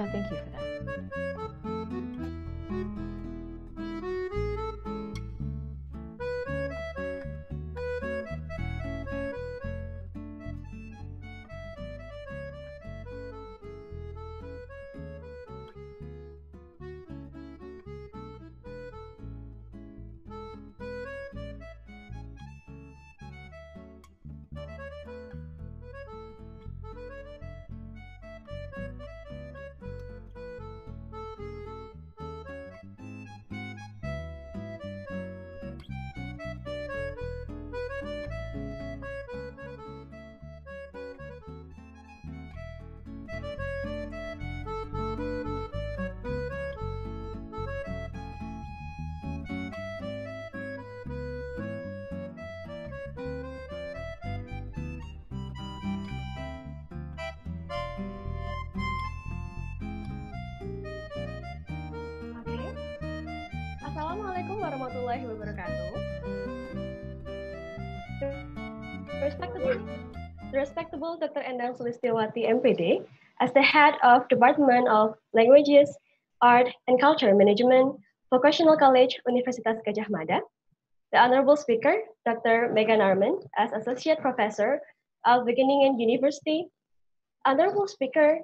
yeah, thank you for that. Respectable Dr. Endang Sulistiawati MPD, as the head of Department of Languages, Art, and Culture Management, Vocational College, Universitas Gadjah Mada, the Honorable Speaker, Dr. Meghann Ormond, as Associate Professor of Wageningen University, Honorable Speaker,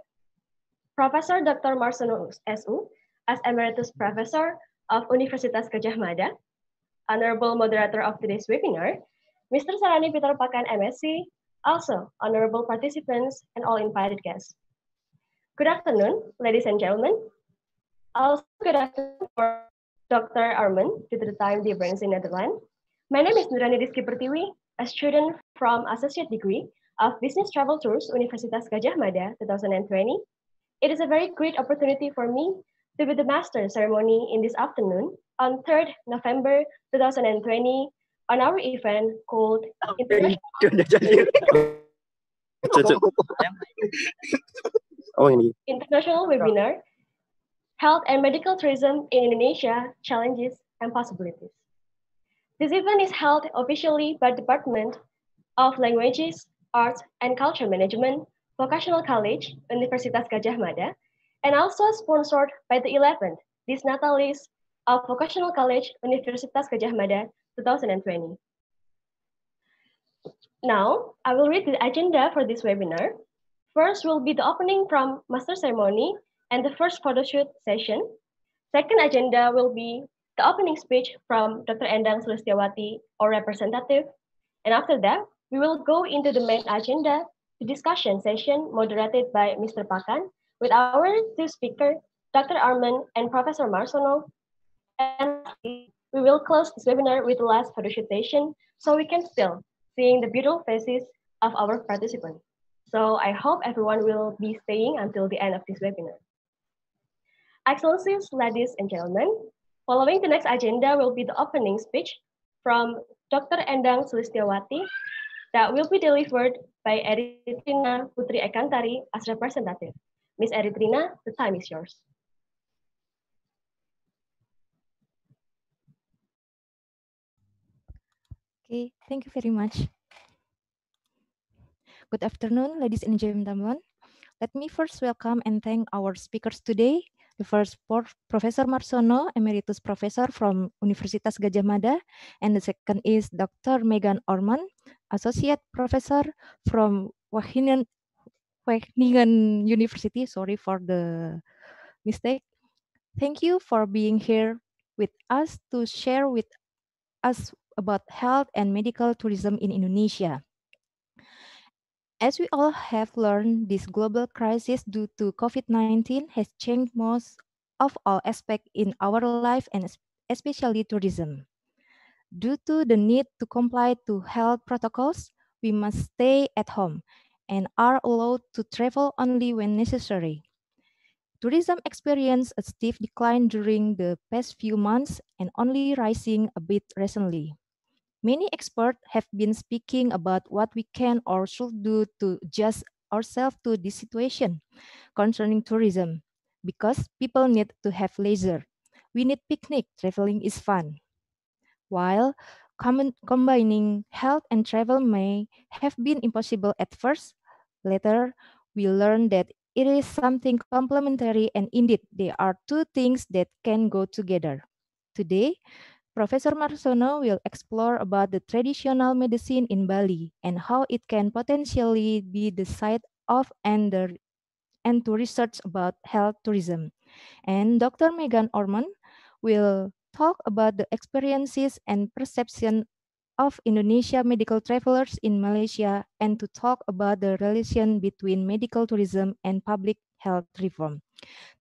Professor Dr. Marsono SU, as Emeritus Professor of Universitas Gadjah Mada, Honorable Moderator of today's webinar, Mr. Sarani Peter Pakan MSc, also honorable participants and all invited guests. Good afternoon, ladies and gentlemen. Also, good afternoon for Dr. Ormond due to the time difference in Netherlands. My name is Nurani Rizky Pertiwi, a student from Associate Degree of Business Travel Tours Universitas Gadjah Mada 2020. It is a very great opportunity for me to be the master ceremony in this afternoon on 3rd November 2020 on our event called International, oh ini. International Webinar Health and Medical Tourism in Indonesia Challenges and Possibilities. This event is held officially by Department of Languages, Arts, and Culture Management, Vocational College, Universitas Gadjah Mada, and also sponsored by the 11th Dies Natalis of Vocational College, Universitas Gadjah Mada 2020. Now, I will read the agenda for this webinar. First will be the opening from Master Ceremony and the first photo shoot session. Second agenda will be the opening speech from Dr. Endang Sulistiawati, our representative. And after that, we will go into the main agenda, the discussion session moderated by Mr. Pakan with our two speakers, Dr. Ormond and Professor Marsono. And we will close this webinar with the last photo session so we can still seeing the beautiful faces of our participants. So I hope everyone will be staying until the end of this webinar. Excellencies, ladies and gentlemen, following the next agenda will be the opening speech from Dr. Endang Sulistiawati that will be delivered by Eritrina Putri Ekantari as representative. Ms. Eritrina, the time is yours. Okay, thank you very much. Good afternoon, ladies and gentlemen. Let me first welcome and thank our speakers today. The first, Professor Marsono, Emeritus Professor from Universitas Gadjah Mada, and the second is Dr. Meghann Ormond, Associate Professor from Wageningen, Wageningen University. Sorry for the mistake. Thank you for being here with us to share with us about health and medical tourism in Indonesia. As we all have learned, this global crisis due to COVID-19 has changed most of all aspects in our life and especially tourism. Due to the need to comply to health protocols, we must stay at home and are allowed to travel only when necessary. Tourism experienced a steep decline during the past few months and only rising a bit recently. Many experts have been speaking about what we can or should do to adjust ourselves to this situation concerning tourism because people need to have leisure. We need picnic, traveling is fun. While combining health and travel may have been impossible at first, later we learned that it is something complementary and indeed they are two things that can go together. Today, Professor Marsono will explore about the traditional medicine in Bali and how it can potentially be the site of and, the, and to research about health tourism. And Dr. Meghann Ormond will talk about the experiences and perception of Indonesia medical travelers in Malaysia and to talk about the relation between medical tourism and public health reform.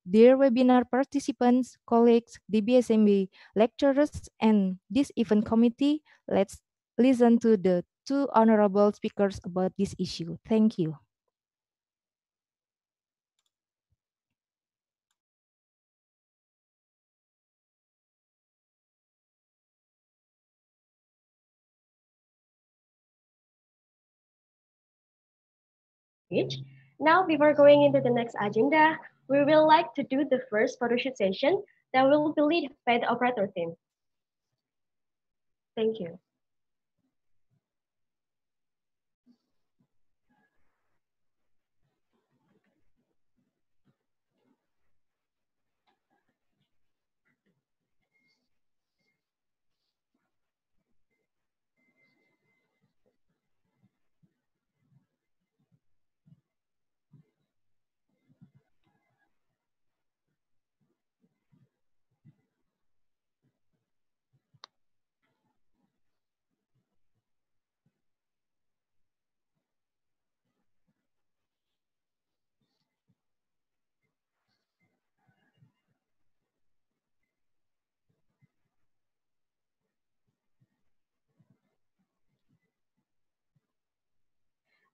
Dear webinar participants, colleagues, DBSMB lecturers, and this event committee, let's listen to the two honorable speakers about this issue. Thank you. Now, before going into the next agenda, we will like to do the first photoshoot session that will be led by the operator team. Thank you.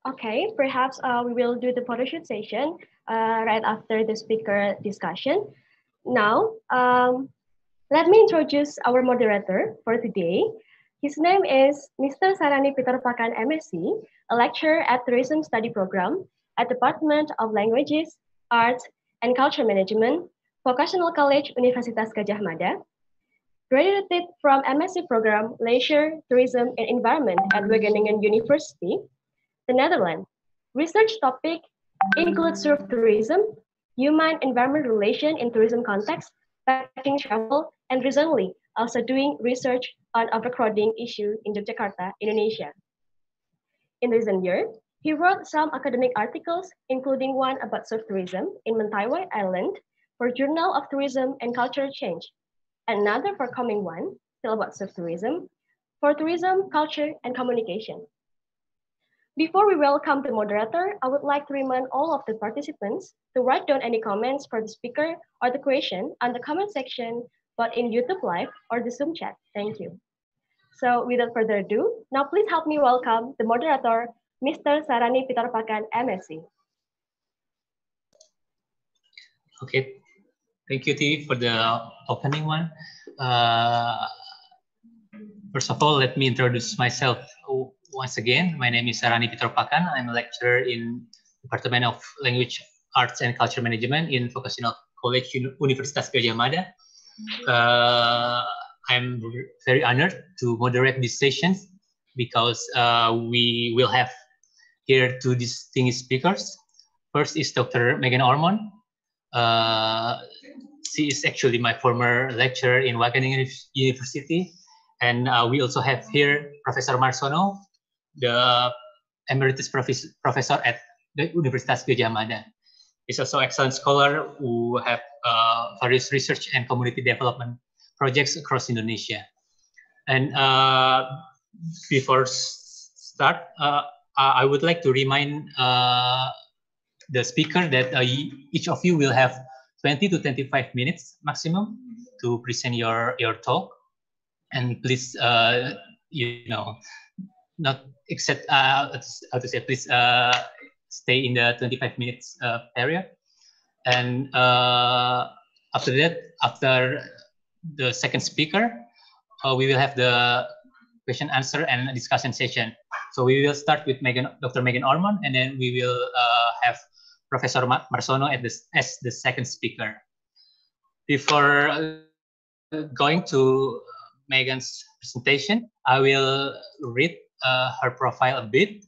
Okay, perhaps uh, we will do the photo shoot session uh, right after the speaker discussion. Now, um, let me introduce our moderator for today. His name is Mr. Sarani Peter Pakan MSc, a lecturer at Tourism Study Program at Department of Languages, Arts, and Culture Management, Vocational College Universitas Gadjah Mada, graduated from MSc program Leisure, Tourism, and Environment at Wageningen University, the Netherlands. Research topic includes surf tourism, human-environment relation in tourism context, backpacking travel, and recently also doing research on overcrowding issue in Yogyakarta, Indonesia. In recent years, he wrote some academic articles, including one about surf tourism in Mentawai Island for Journal of Tourism and Cultural Change, another for coming one, still about surf tourism, for tourism, culture, and communication. Before we welcome the moderator, I would like to remind all of the participants to write down any comments for the speaker or the question on the comment section, but in YouTube Live or the Zoom chat. Thank you. So without further ado, now please help me welcome the moderator, Mr. Sarani Pitarpakan, MSc. Okay, thank you, T, for the opening one. Uh, first of all, let me introduce myself once again. My name is Sarani Pitarpakan. I'm a lecturer in Department of Language, Arts, and Culture Management in Vocational College Universitas Gadjah Mada. Uh, I'm very honored to moderate these sessions because uh, we will have here two distinguished speakers. First is Dr. Meghann Ormond. Uh, she is actually my former lecturer in Wageningen University. And uh, we also have here Professor Marsono, the emeritus professor at the Universitas Gadjah Mada. He's also an excellent scholar who have uh, various research and community development projects across Indonesia. And uh, before start, uh, I would like to remind uh, the speaker that uh, each of you will have 20 to 25 minutes maximum to present your, your talk. And please, uh, you know, not except, uh, how to say, please uh, stay in the 25 minutes uh, period. And uh, after that, after the second speaker, uh, we will have the question answer and discussion session. So we will start with Meghann, Dr. Meghann Ormond, and then we will uh, have Professor Marsono this, as the second speaker. Before going to Meghann's presentation, I will read her profile a bit.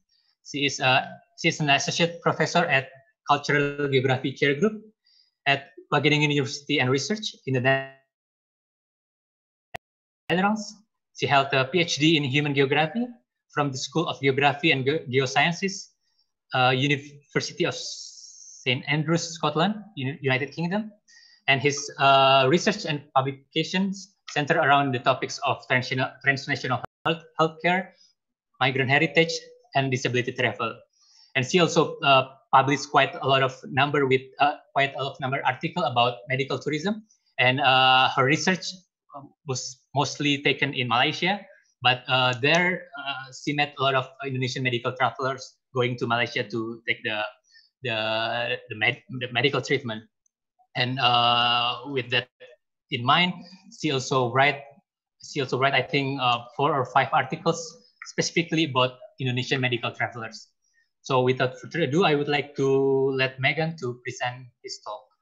She is, uh, she is an associate professor at Cultural Geography Chair Group at Wageningen University and Research in the Netherlands. She held a PhD in Human Geography from the School of Geography and Ge Geosciences, uh, University of St. Andrews, Scotland, United Kingdom. And his uh, research and publications center around the topics of transnational health, healthcare, migrant heritage, and disability travel. And she also uh, published quite a lot of number with uh, quite a lot of number article about medical tourism. And uh, her research um, was mostly taken in Malaysia, but uh, there uh, she met a lot of Indonesian medical travelers going to Malaysia to take the the the, med, the medical treatment. And uh, with that in mind, she also write she also write I think four or five articles specifically about Indonesian medical travelers. So without further ado, I would like to let Meghann to present his talk.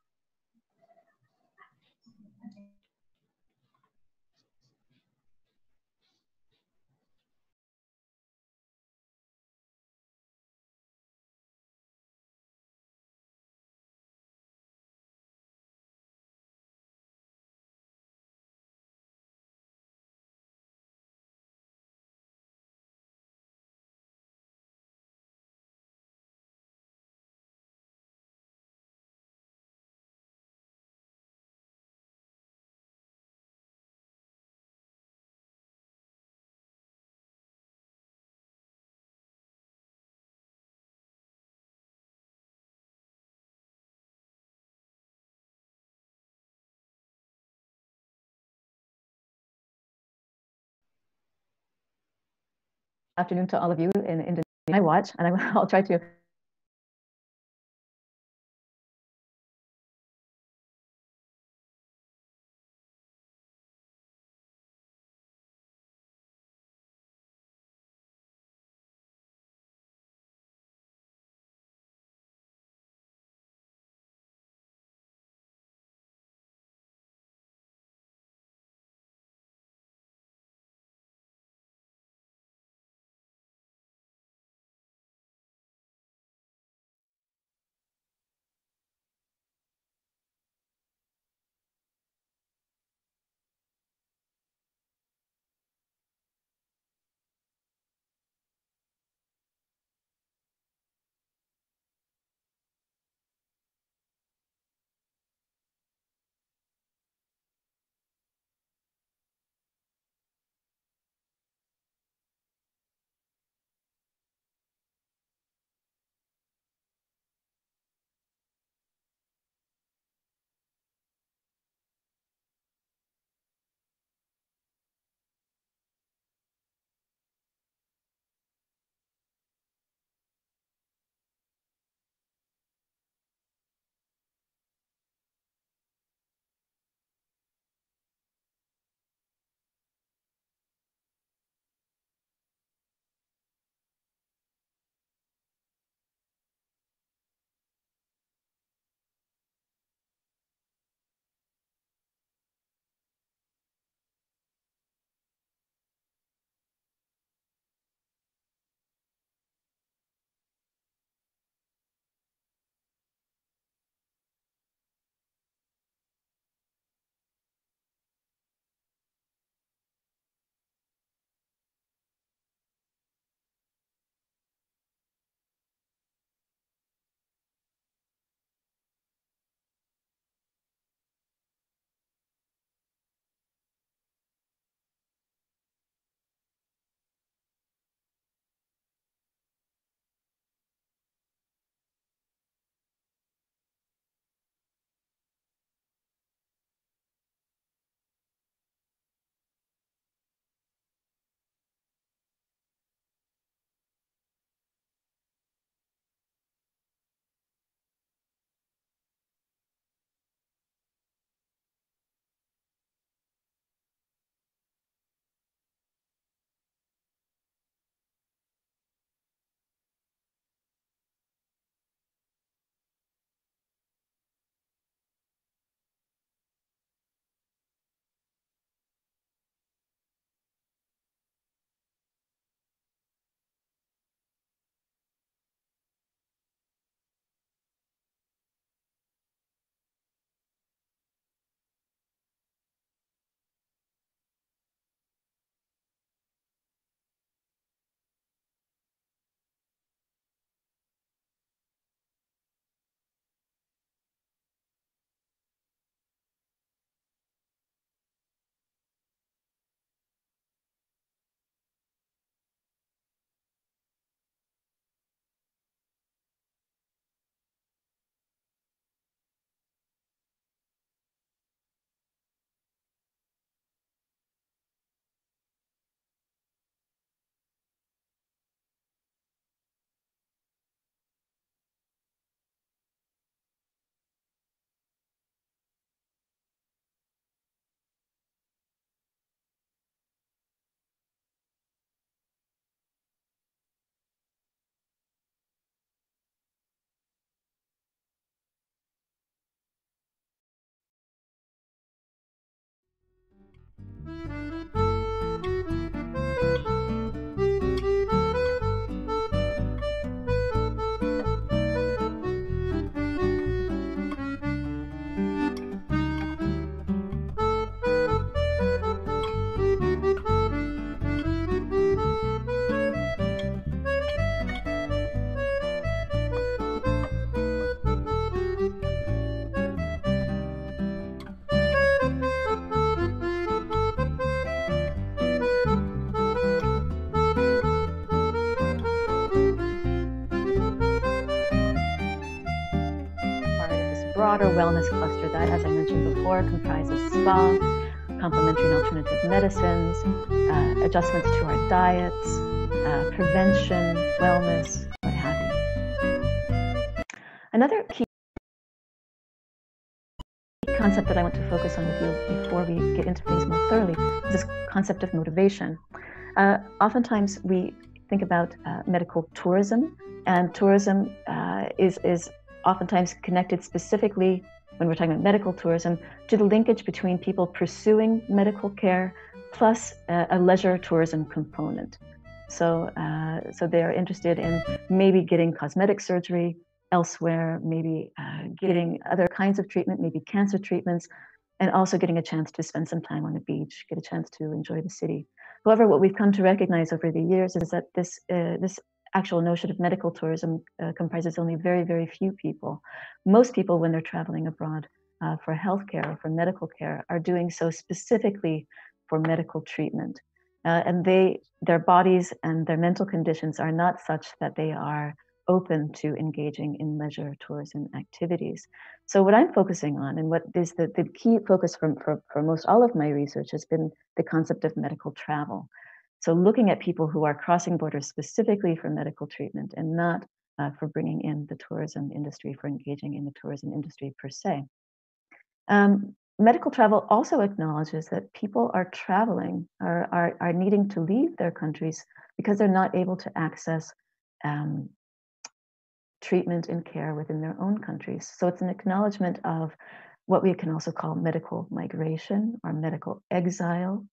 Afternoon to all of you in Indonesia. I watch, and I'll try to wellness cluster that, as I mentioned before, comprises spa, complementary and alternative medicines, uh, adjustments to our diets, uh, prevention, wellness, what have you. Another key concept that I want to focus on with you before we get into things more thoroughly is this concept of motivation. Uh, oftentimes we think about uh, medical tourism, and tourism uh, is, is oftentimes connected specifically when we're talking about medical tourism to the linkage between people pursuing medical care plus a, a leisure tourism component. So, uh, so they're interested in maybe getting cosmetic surgery elsewhere, maybe uh, getting other kinds of treatment, maybe cancer treatments, and also getting a chance to spend some time on the beach, get a chance to enjoy the city. However, what we've come to recognize over the years is that this uh, this actual notion of medical tourism uh, comprises only very, very few people. Most people, when they're traveling abroad uh, for healthcare or for medical care, are doing so specifically for medical treatment. Uh, and they, their bodies and their mental conditions are not such that they are open to engaging in leisure tourism activities. So what I'm focusing on and what is the, the key focus from, for, for most all of my research has been the concept of medical travel. So looking at people who are crossing borders specifically for medical treatment and not uh, for bringing in the tourism industry, for engaging in the tourism industry per se. Um, medical travel also acknowledges that people are traveling, are, are, are needing to leave their countries because they're not able to access um, treatment and care within their own countries. So it's an acknowledgement of what we can also call medical migration or medical exile.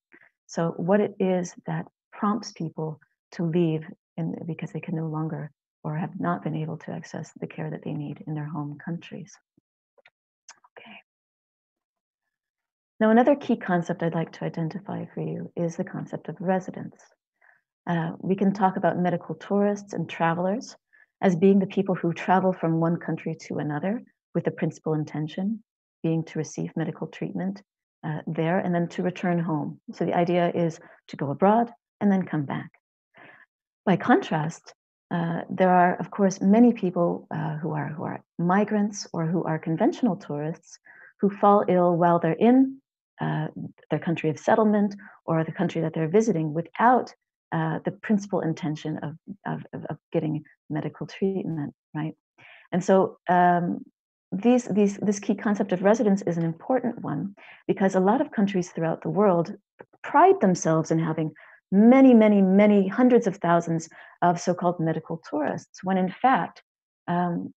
So, what it is that prompts people to leave in, because they can no longer or have not been able to access the care that they need in their home countries. Okay. Now, another key concept I'd like to identify for you is the concept of residence. Uh, we can talk about medical tourists and travelers as being the people who travel from one country to another with the principal intention being to receive medical treatment uh, there and then to return home. So the idea is to go abroad and then come back. By contrast, uh, there are, of course, many people uh, who are who are migrants or who are conventional tourists who fall ill while they're in uh, their country of settlement or the country that they're visiting without uh, the principal intention of, of, of getting medical treatment, right? And so um, these, these, this key concept of residence is an important one because a lot of countries throughout the world pride themselves in having many, many, many hundreds of thousands of so called medical tourists, when in fact, um,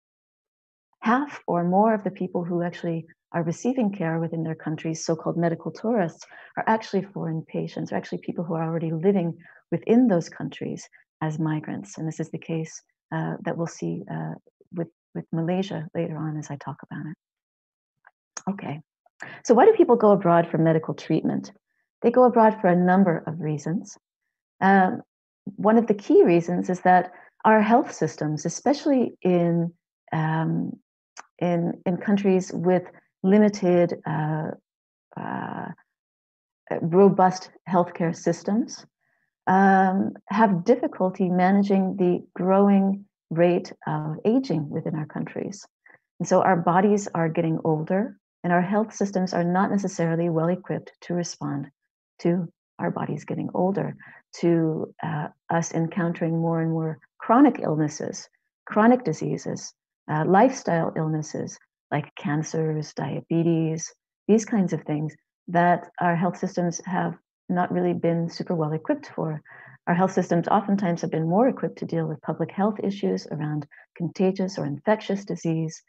half or more of the people who actually are receiving care within their countries, so called medical tourists, are actually foreign patients, are actually people who are already living within those countries as migrants. And this is the case uh, that we'll see uh, with, with Malaysia later on as I talk about it. Okay, so why do people go abroad for medical treatment? They go abroad for a number of reasons. Um, one of the key reasons is that our health systems, especially in um, in in countries with limited, uh, uh, robust healthcare systems, um, have difficulty managing the growing rate of aging within our countries. And so our bodies are getting older, and our health systems are not necessarily well equipped to respond to our bodies getting older, to uh, us encountering more and more chronic illnesses, chronic diseases, uh, lifestyle illnesses like cancers, diabetes, these kinds of things that our health systems have not really been super well equipped for. Our health systems oftentimes have been more equipped to deal with public health issues around contagious or infectious disease,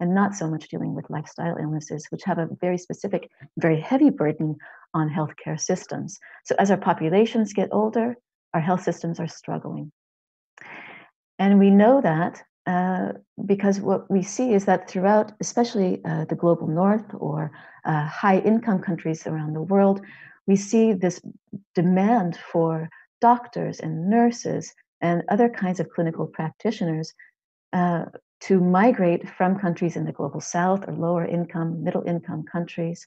and not so much dealing with lifestyle illnesses, which have a very specific, very heavy burden on healthcare systems. So as our populations get older, our health systems are struggling. And we know that uh, because what we see is that throughout, especially uh, the global north or uh, high income countries around the world, we see this demand for doctors and nurses and other kinds of clinical practitioners uh, to migrate from countries in the global south or lower income, middle income countries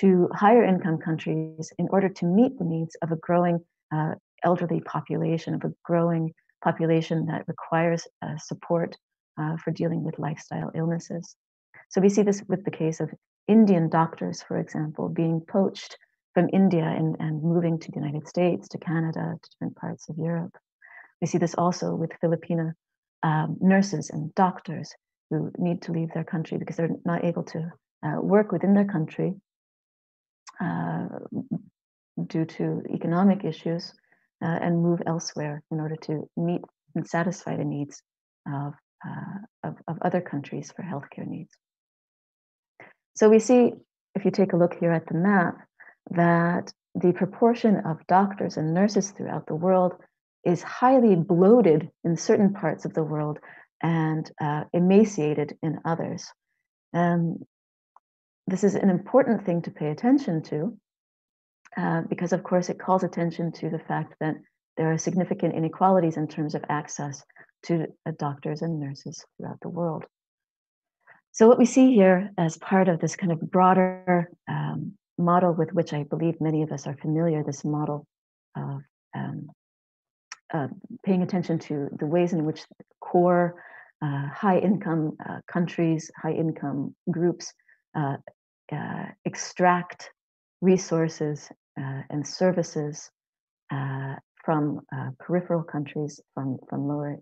to higher income countries in order to meet the needs of a growing uh, elderly population, of a growing population that requires uh, support uh, for dealing with lifestyle illnesses. So we see this with the case of Indian doctors, for example, being poached from India and, and moving to the United States, to Canada, to different parts of Europe. We see this also with Filipina um, nurses and doctors who need to leave their country because they're not able to uh, work within their country uh, due to economic issues uh, and move elsewhere in order to meet and satisfy the needs of, uh, of, of other countries for healthcare needs. So we see, if you take a look here at the map, that the proportion of doctors and nurses throughout the world is highly bloated in certain parts of the world and uh, emaciated in others. Um, this is an important thing to pay attention to uh, because, of course, it calls attention to the fact that there are significant inequalities in terms of access to uh, doctors and nurses throughout the world. So, what we see here as part of this kind of broader um, model with which I believe many of us are familiar, this model of um, uh, paying attention to the ways in which core uh, high income uh, countries, high income groups uh, uh, extract resources uh, and services from peripheral countries, from, from lower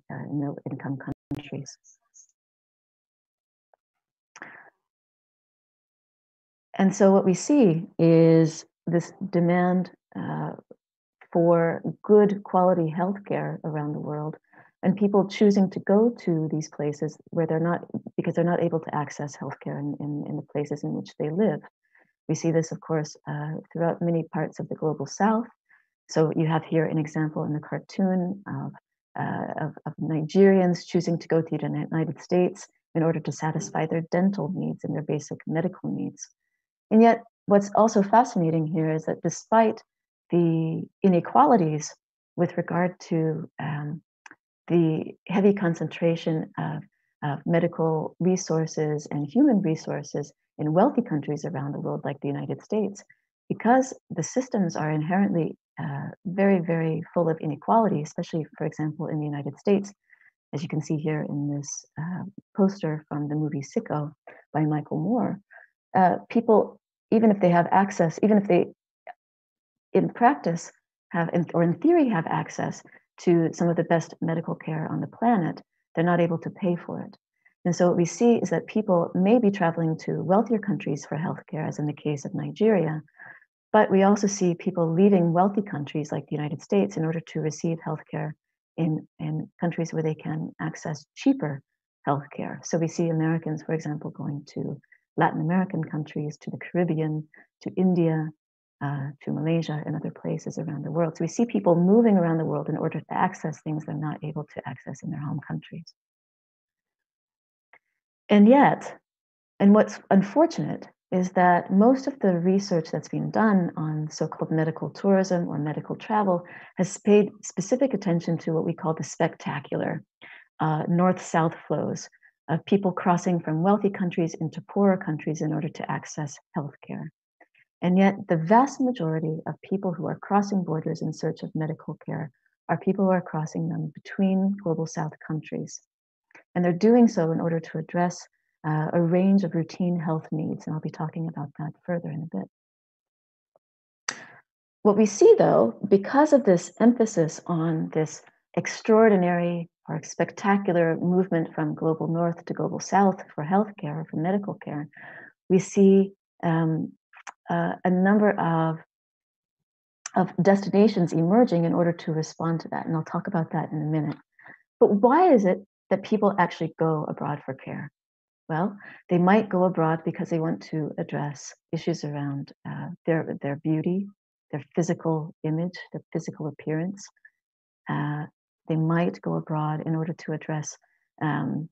income countries. And so what we see is this demand uh, for good quality healthcare around the world and people choosing to go to these places where they're not because they're not able to access healthcare in, in, in the places in which they live. We see this, of course, uh, throughout many parts of the global south. So you have here an example in the cartoon of, uh, of, of Nigerians choosing to go to the United States in order to satisfy their dental needs and their basic medical needs. And yet, what's also fascinating here is that despite the inequalities with regard to um, the heavy concentration of, of, medical resources and human resources in wealthy countries around the world, like the United States, because the systems are inherently uh, very, very full of inequality, especially, for example, in the United States, as you can see here in this uh, poster from the movie Sicko by Michael Moore, uh, people, even if they have access, even if they in practice have, or in theory have access to some of the best medical care on the planet, they're not able to pay for it. And so what we see is that people may be traveling to wealthier countries for healthcare, as in the case of Nigeria, but we also see people leaving wealthy countries like the United States in order to receive healthcare in, in countries where they can access cheaper healthcare. So we see Americans, for example, going to Latin American countries, to the Caribbean, to India, uh, to Malaysia and other places around the world. So we see people moving around the world in order to access things they're not able to access in their home countries. And yet, and what's unfortunate is that most of the research that's been done on so called medical tourism or medical travel has paid specific attention to what we call the spectacular uh, north south flows of people crossing from wealthy countries into poorer countries in order to access healthcare. And yet, the vast majority of people who are crossing borders in search of medical care are people who are crossing them between global south countries. And they're doing so in order to address uh, a range of routine health needs. And I'll be talking about that further in a bit. What we see, though, because of this emphasis on this extraordinary or spectacular movement from global north to global south for healthcare, or for medical care, we see um, uh, a number of of destinations emerging in order to respond to that. And I'll talk about that in a minute. But why is it that people actually go abroad for care? Well, they might go abroad because they want to address issues around uh, their, their beauty, their physical image, their physical appearance. Uh, they might go abroad in order to address um,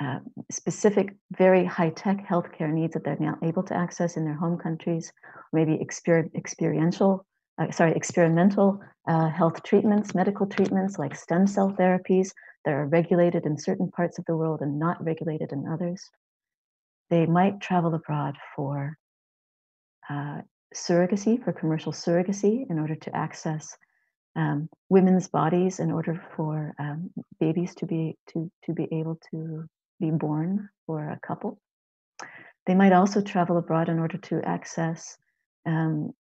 uh, specific, very high tech healthcare needs that they're now able to access in their home countries, maybe exper- experiential, uh, sorry, experimental uh, health treatments, medical treatments like stem cell therapies that are regulated in certain parts of the world and not regulated in others. They might travel abroad for uh, surrogacy, for commercial surrogacy, in order to access um, women's bodies in order for um, babies to be to to be able to be born for a couple. They might also travel abroad in order to access um,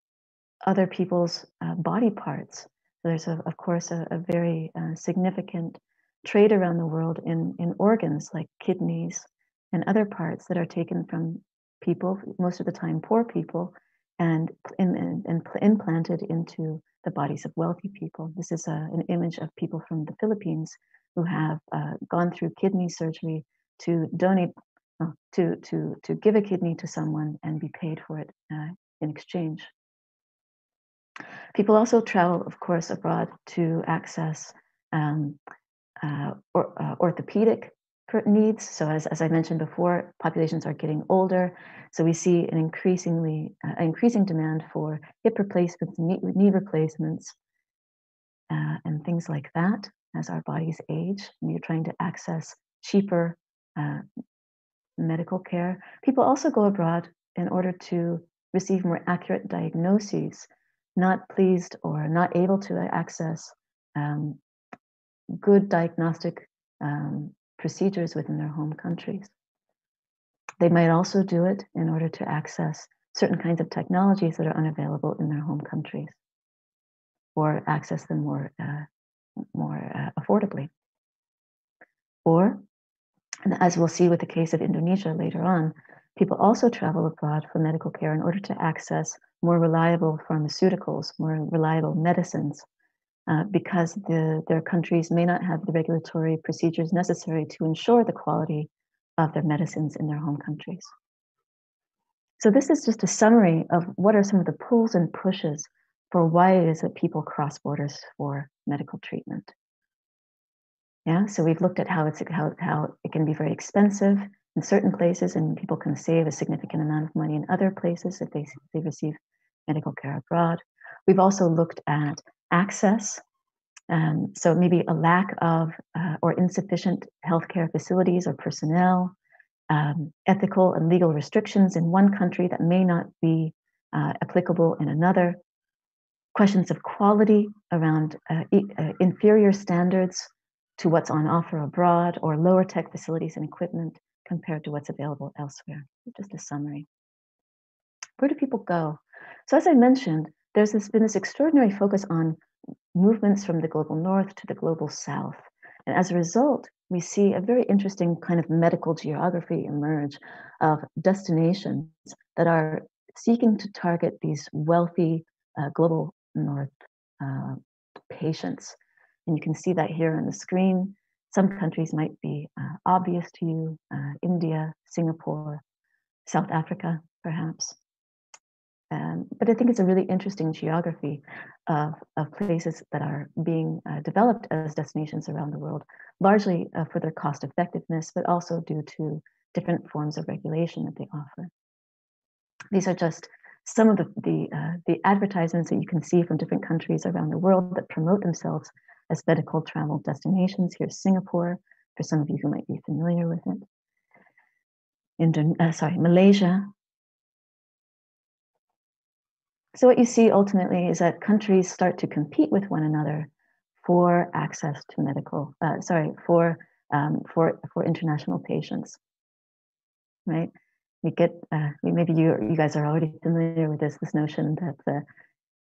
other people's uh, body parts So there's, a, of course, a, a very uh, significant trade around the world in, in organs like kidneys and other parts that are taken from people, most of the time poor people, and, and, and implanted into the bodies of wealthy people. This is a, an image of people from the Philippines who have uh, gone through kidney surgery to donate, uh, to, to, to give a kidney to someone and be paid for it uh, in exchange. People also travel, of course, abroad to access um, uh, or, uh, orthopedic needs. So as, as I mentioned before, populations are getting older. So we see an increasingly uh, increasing demand for hip replacements, knee, knee replacements, and things like that as our bodies age. We're trying to access cheaper uh, medical care. People also go abroad in order to receive more accurate diagnoses, not pleased or not able to access um, good diagnostic um, procedures within their home countries. They might also do it in order to access certain kinds of technologies that are unavailable in their home countries or access them more, uh, more uh, affordably. Or, and as we'll see with the case of Indonesia later on, people also travel abroad for medical care in order to access more reliable pharmaceuticals, more reliable medicines, uh, because the, their countries may not have the regulatory procedures necessary to ensure the quality of their medicines in their home countries. So this is just a summary of what are some of the pulls and pushes for why it is that people cross borders for medical treatment. Yeah, so we've looked at how it's how, how it can be very expensive in certain places, and people can save a significant amount of money in other places if they, they receive medical care abroad. We've also looked at access. Um, so maybe a lack of uh, or insufficient healthcare facilities or personnel, um, ethical and legal restrictions in one country that may not be uh, applicable in another, questions of quality around uh, e- uh, inferior standards to what's on offer abroad or lower tech facilities and equipment compared to what's available elsewhere. Just a summary. Where do people go? So, as I mentioned, there's this, been this extraordinary focus on movements from the global north to the global south. And as a result, we see a very interesting kind of medical geography emerge of destinations that are seeking to target these wealthy uh, global north uh, patients. And you can see that here on the screen. Some countries might be uh, obvious to you uh, India, Singapore, South Africa, perhaps. Um, but I think it's a really interesting geography of, of places that are being uh, developed as destinations around the world, largely uh, for their cost effectiveness, but also due to different forms of regulation that they offer. These are just some of the, the, uh, the advertisements that you can see from different countries around the world that promote themselves as medical travel destinations. Here's Singapore, for some of you who might be familiar with it. Uh, sorry, Malaysia, so what you see ultimately is that countries start to compete with one another for access to medical, uh, sorry, for um, for for international patients. Right? We get uh, maybe you you guys are already familiar with this this notion that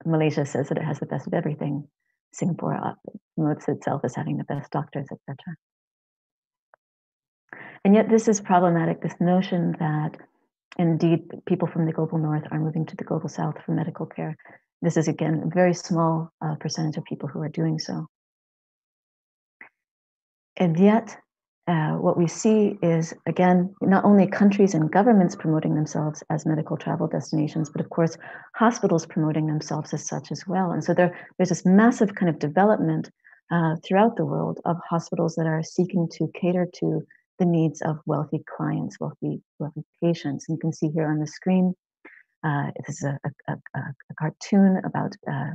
Malaysia says that it has the best of everything. Singapore uh, promotes itself as having the best doctors, etc. And yet, this is problematic. This notion that Indeed, people from the global north are moving to the global south for medical care. This is, again, a very small uh, percentage of people who are doing so. And yet, uh, what we see is, again, not only countries and governments promoting themselves as medical travel destinations, but of course, hospitals promoting themselves as such as well. And so there, there's this massive kind of development uh, throughout the world of hospitals that are seeking to cater to the needs of wealthy clients, wealthy, wealthy patients. And you can see here on the screen, uh, this is a, a, a, a cartoon about uh,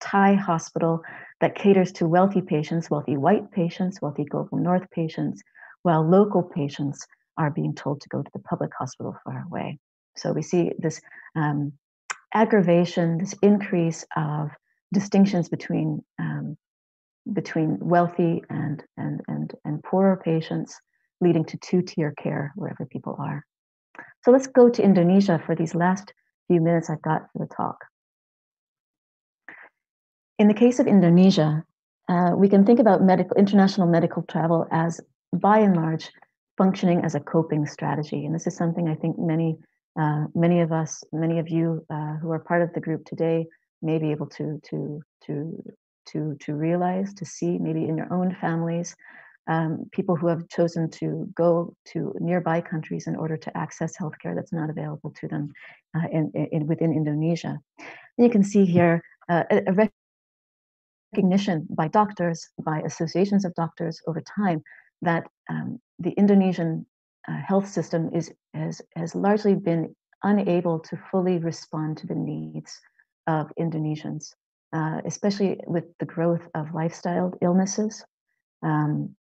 Thai hospital that caters to wealthy patients, wealthy white patients, wealthy global north patients, while local patients are being told to go to the public hospital far away. So we see this um, aggravation, this increase of distinctions between um, between wealthy and and and and poorer patients, leading to two-tier care wherever people are. So let's go to Indonesia for these last few minutes I've got for the talk. In the case of Indonesia, uh, we can think about medical, international medical travel as, by and large, functioning as a coping strategy. And this is something I think many, uh, many of us, many of you uh, who are part of the group today may be able to, to, to, to, to realize, to see, maybe in your own families, um, people who have chosen to go to nearby countries in order to access healthcare that's not available to them uh, in, in, within Indonesia. And you can see here uh, a, a recognition by doctors, by associations of doctors over time that um, the Indonesian uh, health system is has, has largely been unable to fully respond to the needs of Indonesians, uh, especially with the growth of lifestyle illnesses, um,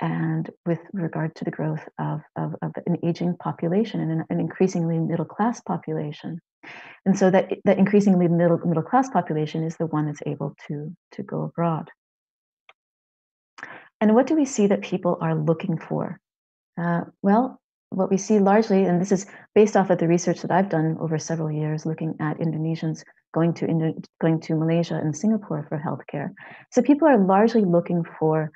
and with regard to the growth of, of, of an aging population and an, an, increasingly middle class population. And so that, that increasingly middle, middle class population is the one that's able to, to go abroad. And what do we see that people are looking for? Uh, well, what we see largely, and this is based off of the research that I've done over several years, looking at Indonesians going to Indo- going to Malaysia and Singapore for healthcare. So people are largely looking for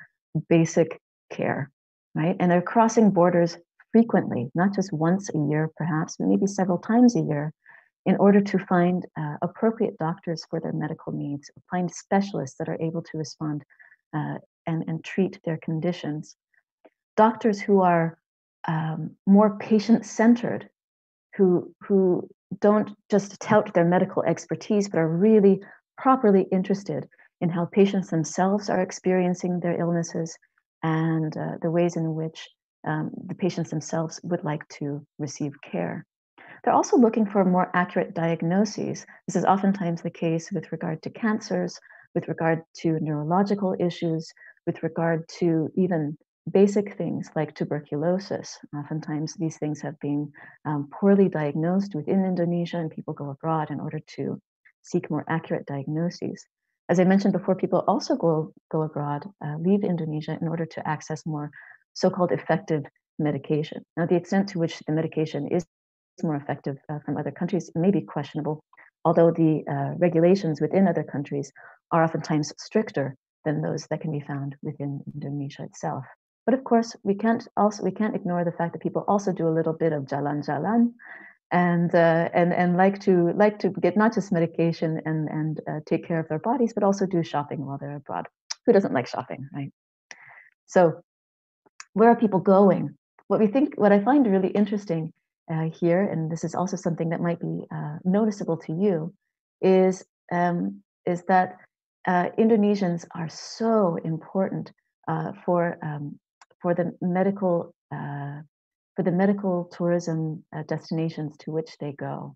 basic care, right? And they're crossing borders frequently, not just once a year, perhaps, but maybe several times a year, in order to find uh, appropriate doctors for their medical needs, find specialists that are able to respond uh, and, and treat their conditions. Doctors who are um, more patient centered, who, who don't just tout their medical expertise, but are really properly interested in how patients themselves are experiencing their illnesses and uh, the ways in which um, the patients themselves would like to receive care. They're also looking for more accurate diagnoses. This is oftentimes the case with regard to cancers, with regard to neurological issues, with regard to even basic things like tuberculosis. Oftentimes, these things have been um, poorly diagnosed within Indonesia, and people go abroad in order to seek more accurate diagnoses. As I mentioned before, people also go, go abroad, uh, leave Indonesia in order to access more so called effective medication. Now, the extent to which the medication is more effective uh, from other countries may be questionable, although the uh, regulations within other countries are oftentimes stricter than those that can be found within Indonesia itself. But of course, we can't also we can't ignore the fact that people also do a little bit of jalan-jalan and uh, and and like to like to get not just medication and and uh, take care of their bodies, but also do shopping while they're abroad. Who doesn't like shopping, right? So, where are people going? What we think, what I find really interesting uh, here, and this is also something that might be uh, noticeable to you, is um, is that uh, Indonesians are so important uh, for um, for the medical for the medical tourism uh, destinations to which they go.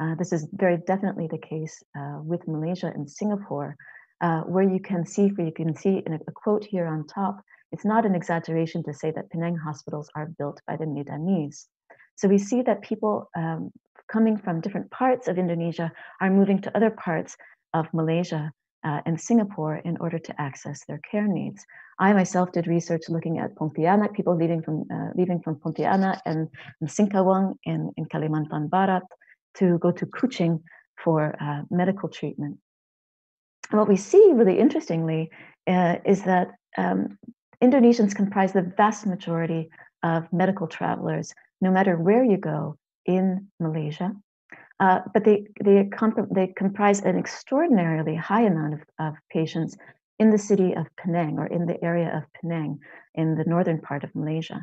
Uh, this is very definitely the case uh, with Malaysia and Singapore, uh, where you can see, for you can see in a, a, quote here on top, it's not an exaggeration to say that Penang hospitals are built by the Medanese. So we see that people um, coming from different parts of Indonesia are moving to other parts of Malaysia uh, and Singapore in order to access their care needs. I myself did research looking at Pontianak, people leaving from uh, leaving from Pontianak and, and Singkawang in, in Kalimantan Barat to go to Kuching for uh, medical treatment. And what we see really interestingly uh, is that um, Indonesians comprise the vast majority of medical travelers, no matter where you go in Malaysia. Uh, but they, they, comp- they comprise an extraordinarily high amount of, of patients in the city of Penang or in the area of Penang in the northern part of Malaysia.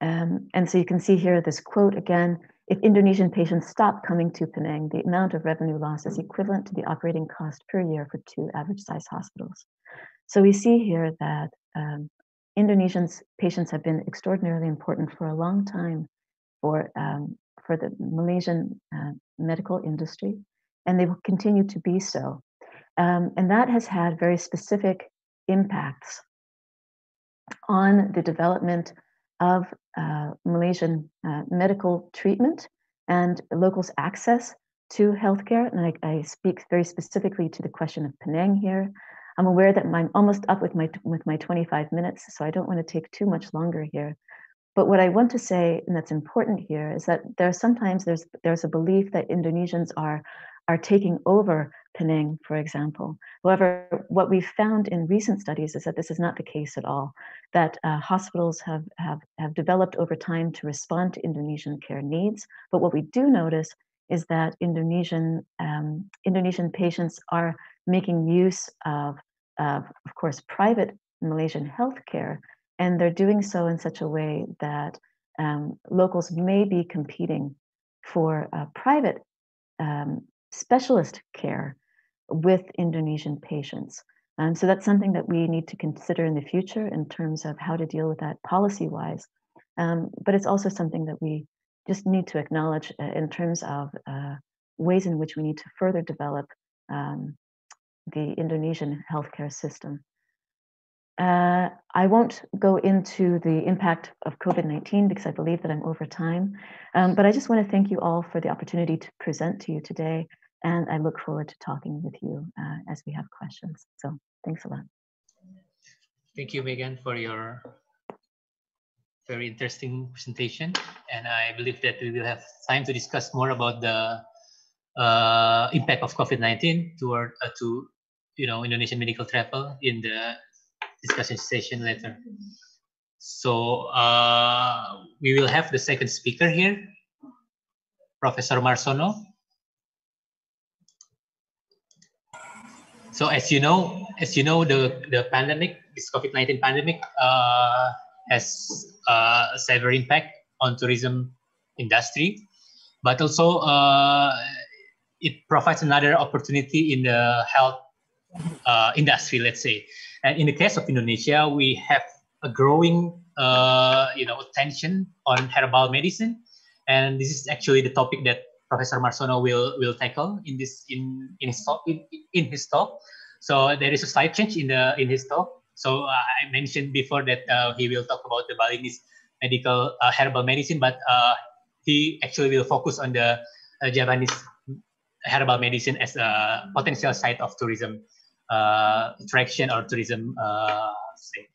Um, and so you can see here this quote again if Indonesian patients stop coming to Penang, the amount of revenue loss is equivalent to the operating cost per year for two average size hospitals. So we see here that um, patients have been extraordinarily important for a long time for um, for the Malaysian uh, medical industry, and they will continue to be so. Um, and that has had very specific impacts on the development of uh, Malaysian uh, medical treatment and locals' access to healthcare. And I, I, speak very specifically to the question of Penang here. I'm aware that I'm almost up with my with my 25 minutes, so I don't want to take too much longer here. But what I want to say, and that's important here, is that there are sometimes there's there's a belief that Indonesians are are taking over Penang, for example. However, what we've found in recent studies is that this is not the case at all, that uh, hospitals have, have, have developed over time to respond to Indonesian care needs. But what we do notice is that Indonesian, um, Indonesian patients are making use of, of, of course, private Malaysian healthcare, and they're doing so in such a way that um, locals may be competing for uh, private um, specialist care with Indonesian patients. Um, so that's something that we need to consider in the future in terms of how to deal with that policy wise. Um, but it's also something that we just need to acknowledge uh, in terms of uh, ways in which we need to further develop um, the Indonesian healthcare system. Uh, I won't go into the impact of COVID-19 because I believe that I'm over time, um, but I just want to thank you all for the opportunity to present to you today, and I look forward to talking with you uh, as we have questions. So thanks a lot. Thank you, Meghann, for your very interesting presentation, and I believe that we will have time to discuss more about the uh, impact of COVID-19 toward uh, to you know Indonesian medical travel in the discussion session later. So uh, we will have the second speaker here, Professor Marsono. So as you know, as you know, the, the pandemic, this COVID-19 pandemic uh, has uh, a severe impact on tourism industry, but also uh, it provides another opportunity in the health uh, industry, let's say. And in the case of Indonesia, we have a growing, uh, you know, attention on herbal medicine, and this is actually the topic that Professor Marsono will will tackle in this in in his talk. In, in his talk. So there is a slight change in the in his talk. So uh, I mentioned before that uh, he will talk about the Balinese medical uh, herbal medicine, but uh, he actually will focus on the uh, Javanese herbal medicine as a potential site of tourism attraction or tourism uh, say,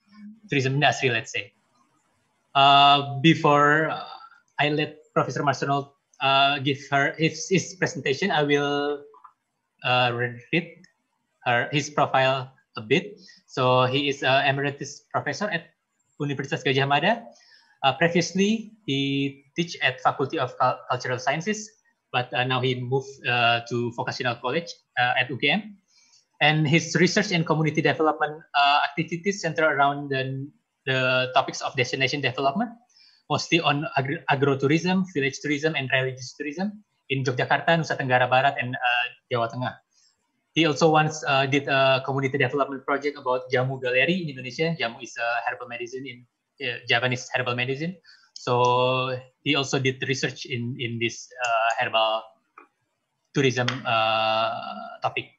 tourism industry, let's say. Uh, before I let Professor uh, give her his, his presentation, I will uh, read her his profile a bit. So he is an emeritus professor at Universitas Gadjah Mada. Uh, previously, he teach at Faculty of Cultural Sciences, but uh, now he moved uh, to Vocational College uh, at UGM and his research and community development uh, activities center around the, the topics of destination development, mostly on agri agrotourism, village tourism, and religious tourism in Yogyakarta, Nusa Tenggara Barat, and uh, Jawa Tengah. He also once uh, did a community development project about Jamu Gallery in Indonesia. Jamu is a herbal medicine in uh, Javanese herbal medicine. So he also did research in in this uh, herbal tourism uh, topic.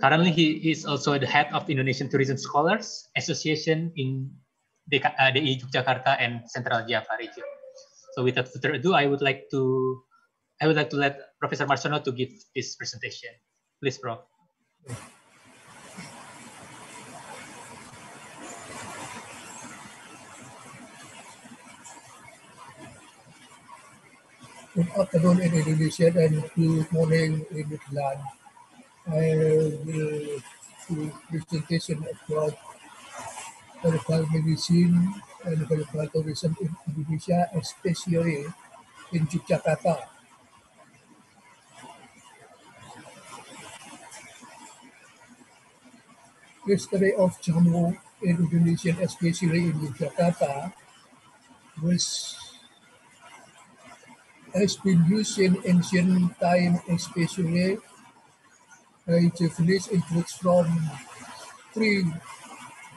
Currently, he is also the head of Indonesian Tourism Scholars Association in DKI uh, Yogyakarta and Central Java region. So without further ado, I would like to I would like to let Professor Marsono to give this presentation. Please, Prof. Good afternoon in Indonesia and good morning in Netherlands. Will do presentation about herbal medicine and herbal tourism in Indonesia, especially in Yogyakarta. History of Jamu in Indonesia, especially in Yogyakarta, was has been used in ancient time, especially uh, Javanese includes from 3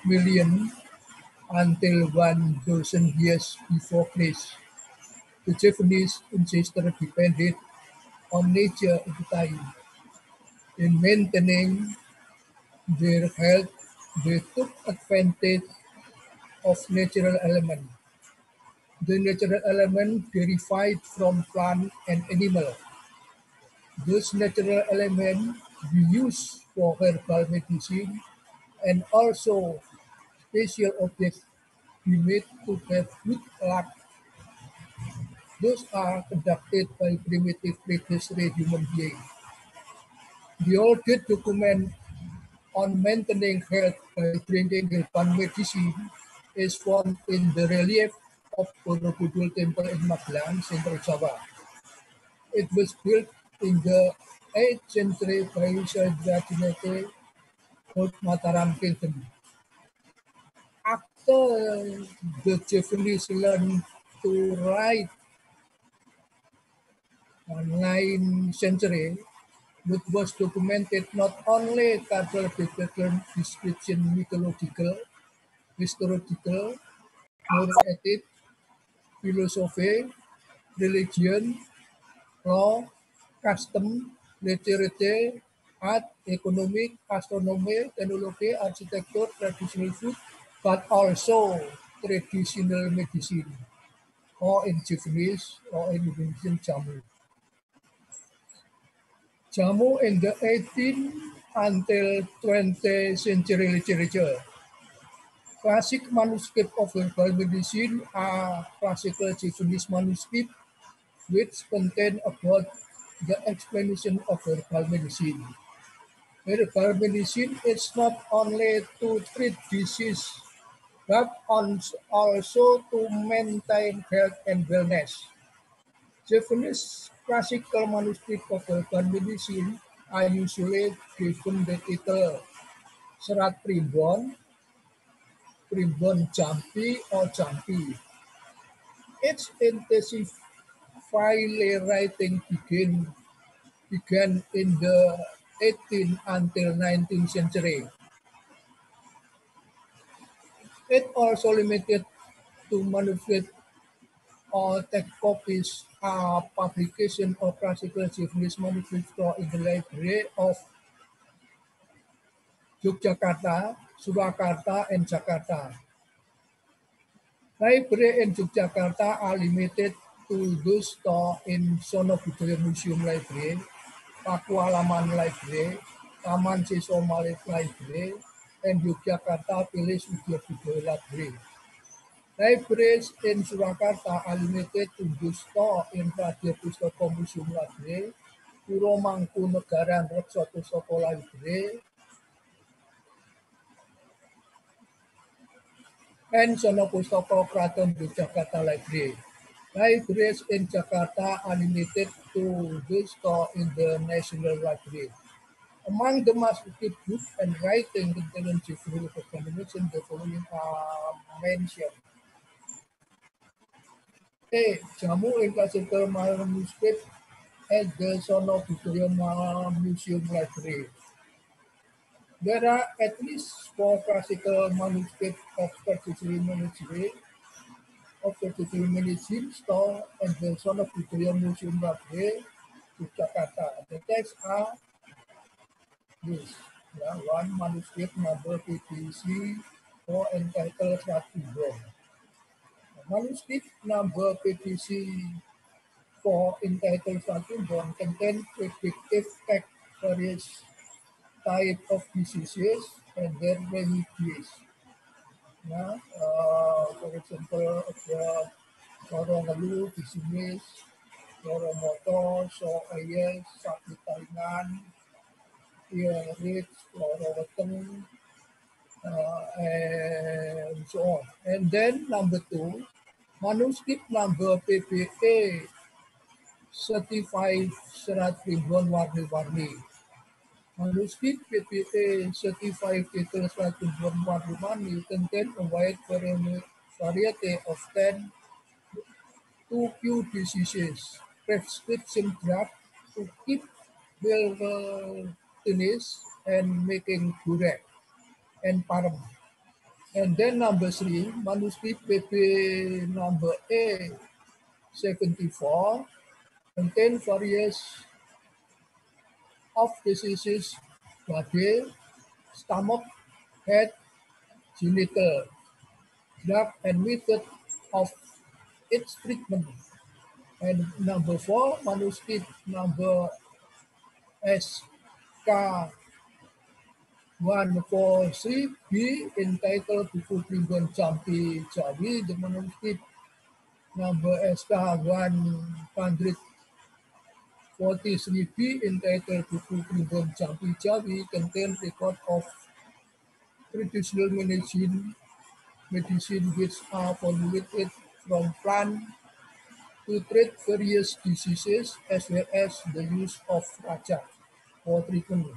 million until 1,000 years before Christ. The Javanese ancestors depended on nature at the time. In maintaining their health, they took advantage of natural elements. The natural element derived from plant and animal. Those natural elements we use for herbal medicine and also special objects we made to have good luck. Those are conducted by primitive prehistory human beings. The oldest document on maintaining health by drinking Hilpan medicine is found in the relief of Borobudur Temple in Magelang, Central Java. It was built in the 8th century by Sajjadinate called Mataram Kingdom. After the Japanese learned to write on 9th century, which was documented not only cultural background description, mythological, historical, moral ethics, philosophy, religion, law, custom, literature, art, economic, astronomy, technology, architecture, traditional food, but also traditional medicine, or in Javanese, or in Indonesian, jamu. Jamu in the 18th until 20th century literature. Classic manuscript of herbal medicine are classical Javanese manuscript which contain about the explanation of herbal medicine. Herbal medicine is not only to treat disease, but also to maintain health and wellness. Javanese classical manuscript of herbal medicine are usually given the title Serat Primbon, Primbon Jampi, or Jampi. Its intensive file writing began, began in the 18th until 19th century. It also limited to manuscript or text copies are publication of classical Japanese manuscripts in the Library of Yogyakarta, Surakarta, and Jakarta. Library in Yogyakarta are limited to those stored in Sono Budaya Museum Library, Pakualaman Library, Taman Sisomalik Library, and Yogyakarta Village Widya Budaya Library. Libraries in Surakarta are limited to stored in Radya Pustaka Museum Library, Puro Mangkunagaran Reksa Pustaka Library, and Sono Pustaka Kraton Yogyakarta Library. Libraries in Jakarta are limited to those stored in the National Library. Among the manuscript books and writing containing Jibril Contamination, the following are mentioned. A. Jamu in classical manuscript at the Sono Victoria Museum Library. There are at least four classical manuscripts of 33 manuscripts of 33 medicine stored at the Sono Victoria Museum Library, Jakarta. The texts are this. Yeah, one manuscript number PPC for entitled Ratibon. Manuscript number PPC for entitled Ratibon contain predictive text various type of diseases and their remedies. Yeah, uh, for example, the Korongalu, pesimis, Koromotor, so ayes, sakit taringan, earrings, Koroweteng, uh, and so on. And then number two, manuscript number PPA certified serat ribuan warni-warni. Manuscript PPA certified ribuan warni-warni contain a wide variety of 10 to cure diseases, prescription drug to keep wellness uh, and making gurek and param. And then number three, manuscript PP uh, number A 74 contain various of diseases body, stomach, head, genital, drug and method of its treatment. And number four, manuscript number SK 143B entitled Buku Primbon Jampi Jawi, the manuscript number SK 100 43b entitled Buku Primbon Jampi Jawi contain record of traditional medicine, medicine which are formulated from plant to treat various diseases as well as the use of raja for treatment.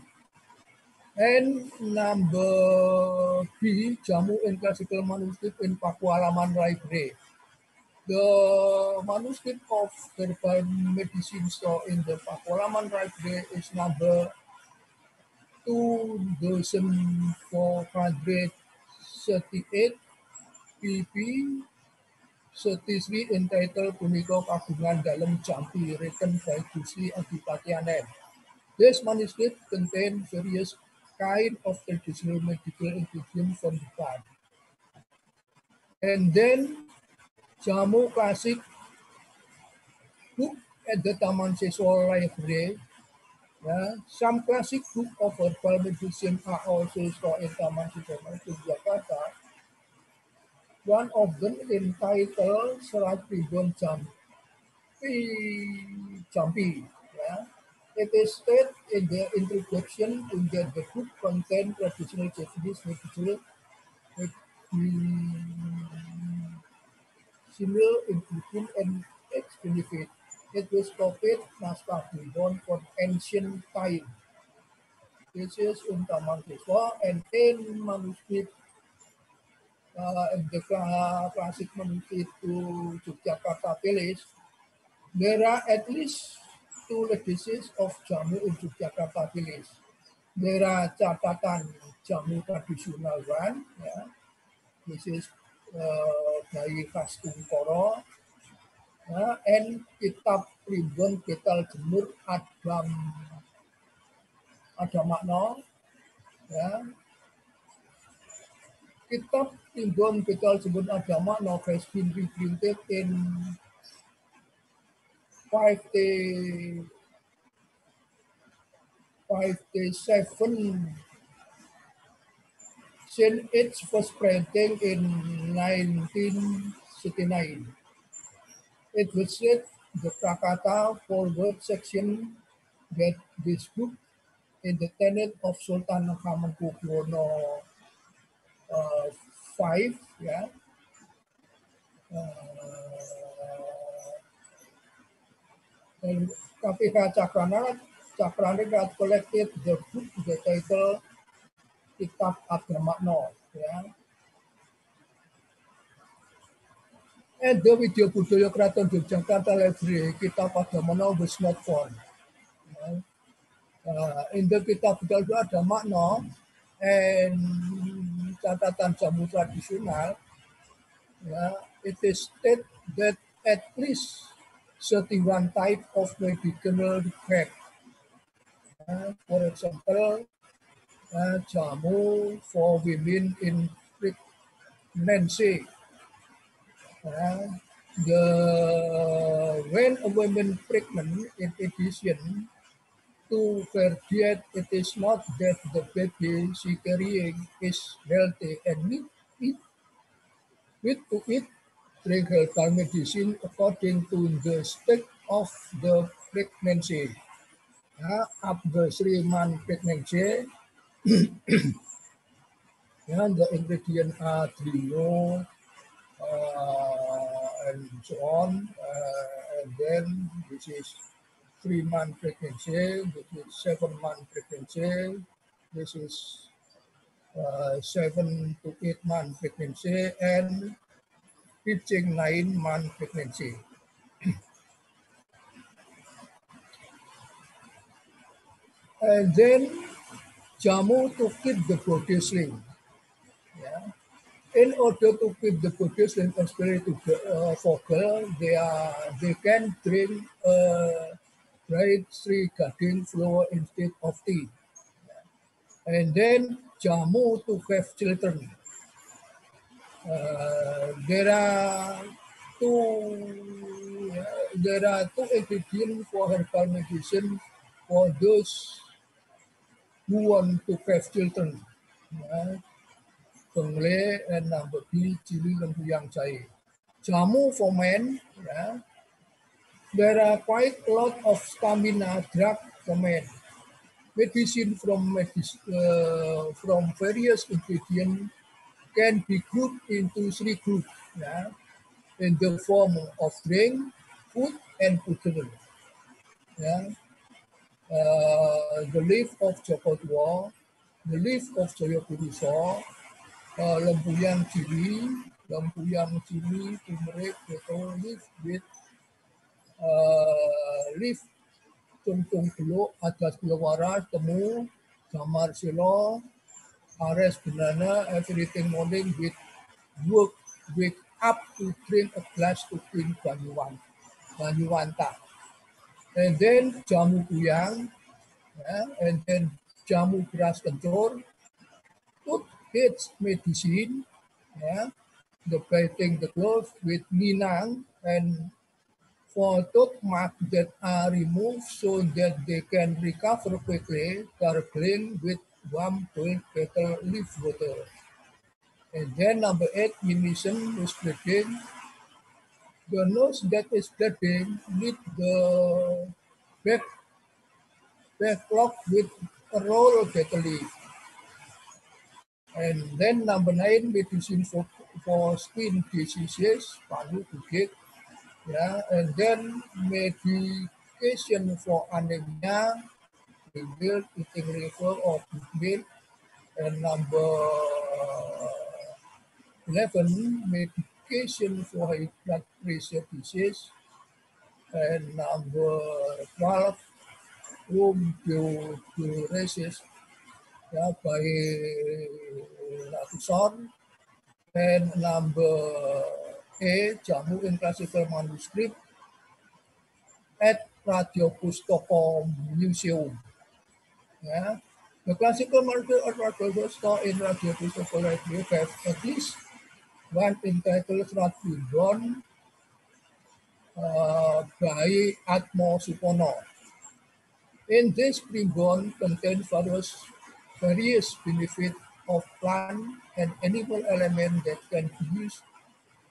And number B, Jamu and Classical Manuscript in Pakualaman Library. The manuscript of herbal medicine store in the Pakualaman Library is number 2438 PP 33 entitled Punika Kagungan Dalam Jampi written by Gusti Adipatianen. This manuscript contains various kind of traditional medical ingredients from the plant. And then Jamu Classic book at the Taman Siswa Library. Yeah, some classic book of herbal medicine are also stored in Taman Siswa Library Jakarta. One of them entitled Serat Pribon Jampi. Jampi. Yeah. It is stated in the introduction that the book contains traditional Japanese medicine similar ingredient and its benefit. It was copied naskah Pribon from ancient time. This is in Taman Siswa and in manuscript uh, the classic manuscript to Yogyakarta Village, there are at least two legacies of jamu in Yogyakarta Village. There are catatan jamu tradisional one, yeah. this is uh, Kyai khas Kungkoro ya, N kitab primbon betal jemur adam ada makna ya. Kitab primbon betal jemur ada makna has been reprinted in 5t 5t 7 Seal It was printed in 1969. It was at the Krakata forward section that this book in the tenet of Sultan Hamengkubuwono Kukuno uh, 5, yeah. Uh, and Kapika Chakrana, Chakrana collected the book, the title Kitab Agramakno. Yeah. And the video Budaya Kraton Yogyakarta Library, Kitab was not found. Yeah. Uh, in the Kitab Budaya Agramakno and catatan jamu tradisional, yeah, it is stated that at least 31 type of medicinal crack. Uh, for example, uh, for women in pregnancy. Uh, the when a woman pregnant, in addition to her diet, it is not that the baby she carrying is healthy and need eat, with to eat herbal medicine according to the state of the pregnancy. Yeah, after three month pregnancy, yeah, the ingredients are trio uh, and so on. Uh, and then this is three month pregnancy, this is seven month pregnancy, this is uh, seven to eight month pregnancy, and reaching nine month pregnancy. and then jamu to keep the body slim. Yeah. In order to keep the slim, especially to, uh, for girls, they are they can drink uh, dried three garden flour instead of tea. And then jamu to have children. Uh, there are two uh, there are two ingredients for herbal medicine for those who want to have children. Uh, Pengle and number B, cili lembu yang cair. Jamu for men, yeah, there are quite a lot of stamina drug for men. Medicine from, uh, from various ingredients can be grouped into three groups yeah, in the form of drink, food, and powder. Yeah. Uh, the leaf of Jokotwa, the leaf of Joyokuruso, uh, Lempuyang chili, Lempuyang chili, turmeric, pepper leaf with uh, leaf tungtung teluk, atas keluaran, temu, samar silo, ares banana, everything morning with work, wake up to drink a glass to clean Banyuwan, Banyuwanta. And then jamu kuyang, yeah, and then jamu beras kencur, put its medicine, yeah, the painting the clothes with minang and for tooth mark that are removed so that they can recover quickly, gargling with one point kettle leaf water. And then number eight, is bleeding. The nose that is bleeding need the back backlog with a roll leaf. And then number nine, medicine for, for skin diseases, palu bukit. Yeah, and then medication for anemia, milk, eating liver or milk. And number 11, medication for high blood pressure disease. And number 12, room diuresis yeah, by Latuson. And number A, jamu in classical manuscript at Radio Pustaka Museum. Yeah. The classical manuscript at Radio Pustaka in Radio Pustaka Library have at least one entitled Ratibon uh, by Atmo Supono. In this primbon contains various, various benefits of plant and animal element that can be used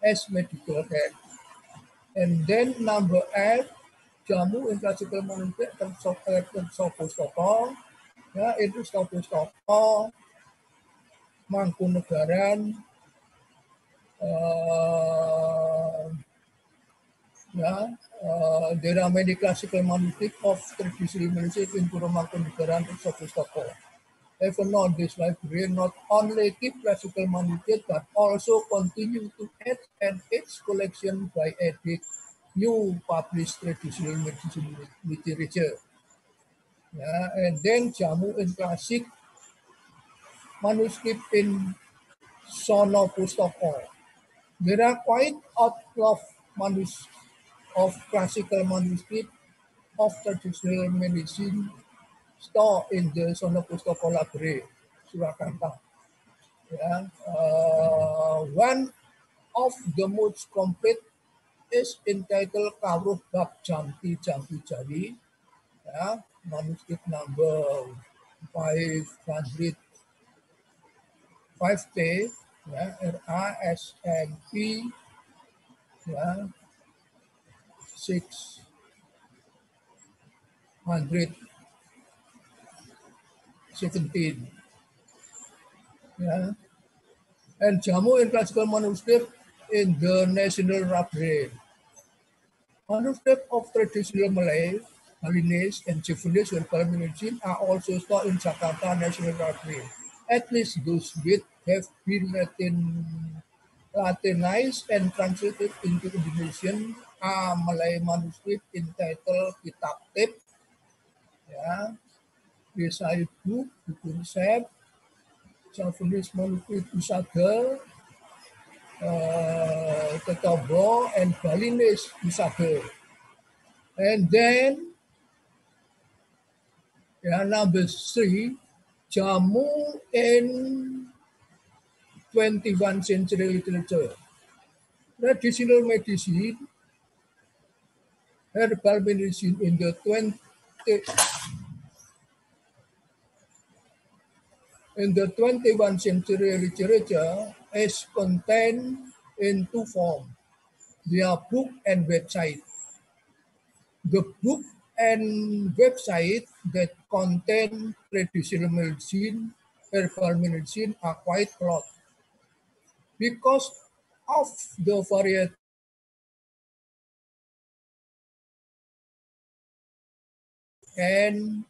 as medical head. And then number eight, jamu in classical manuscript Sopo ya itu Sopo Stoko, Mangkunegaran, uh, yeah, uh, are many classical manuscripts of traditional manuscript in Pura Mangkunegaran and Sopo Stoko. Even now, this library not only keep classical manuscript but also continue to add and its collection by edit new published traditional medicine literature. Yeah, and then Jamu in classic manuscript in Sono Pustaka. There are quite a lot of manus of classical manuscript of traditional medicine stored in the Sono Pustaka Library, Surakarta. Yeah. Uh, one of the most complete is entitled Kawruh Bab Jampi Jampi Jawi. Yeah. Manuscript number 500 5T, yeah, R-A-S-M-P, yeah, 617. Yeah. And Jamu in classical manuscript in the National Library. Manuscript of traditional Malay, Balinese, and Javanese herbal medicine are also stored in Jakarta National Library. At least those bits have been Latin, Latinized and translated into Indonesian a Malay manuscript entitled Kitab Tip. Ya, Desa Ibu, buku resep, Javanese manuscript Usaga, uh, Tetobo, and Balinese Usaga. And then, yeah, number three, Jamu in 21st century literature. Traditional medicine, herbal medicine in the 20 in the 21st century literature is contained in two forms, their book and website. the book and website that contain traditional medicine, herbal medicine are quite lot. Because of the variety and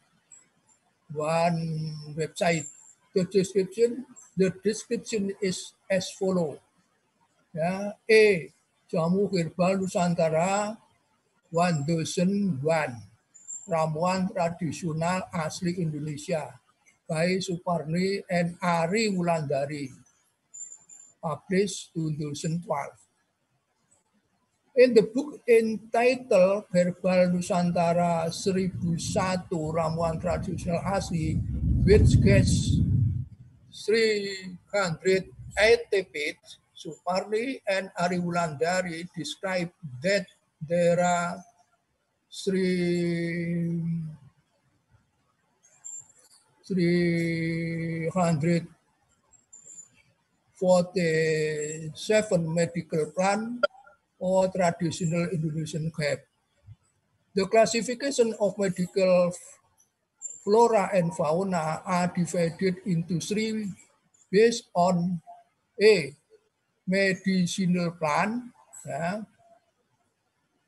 one website. The description, the description is as follow. Yeah, A. Jamu Herbal Nusantara 1001 Ramuan Tradisional Asli Indonesia by Suparni and Ari Wulandari published 2012 in the book entitled Herbal Nusantara 1001 Ramuan Tradisional Asli which gets 380 pages Suparli and Ari Wulandari describe that there are three, 347 medical plant or traditional Indonesian herb. The classification of medical flora and fauna are divided into three based on A. Medicinal plant, yeah,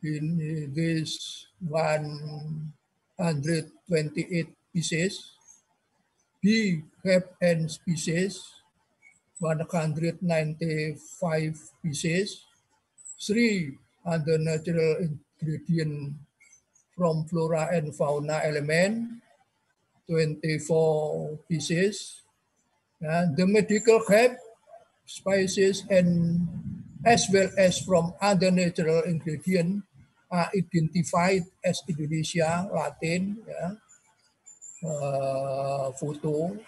in this 128 pieces, B. Herb and species, 195 pieces, three other natural ingredient from flora and fauna element, 24 pieces. And the medical herb, spices, and as well as from other natural ingredient are identified as Indonesia, Latin, yeah, uh, photo,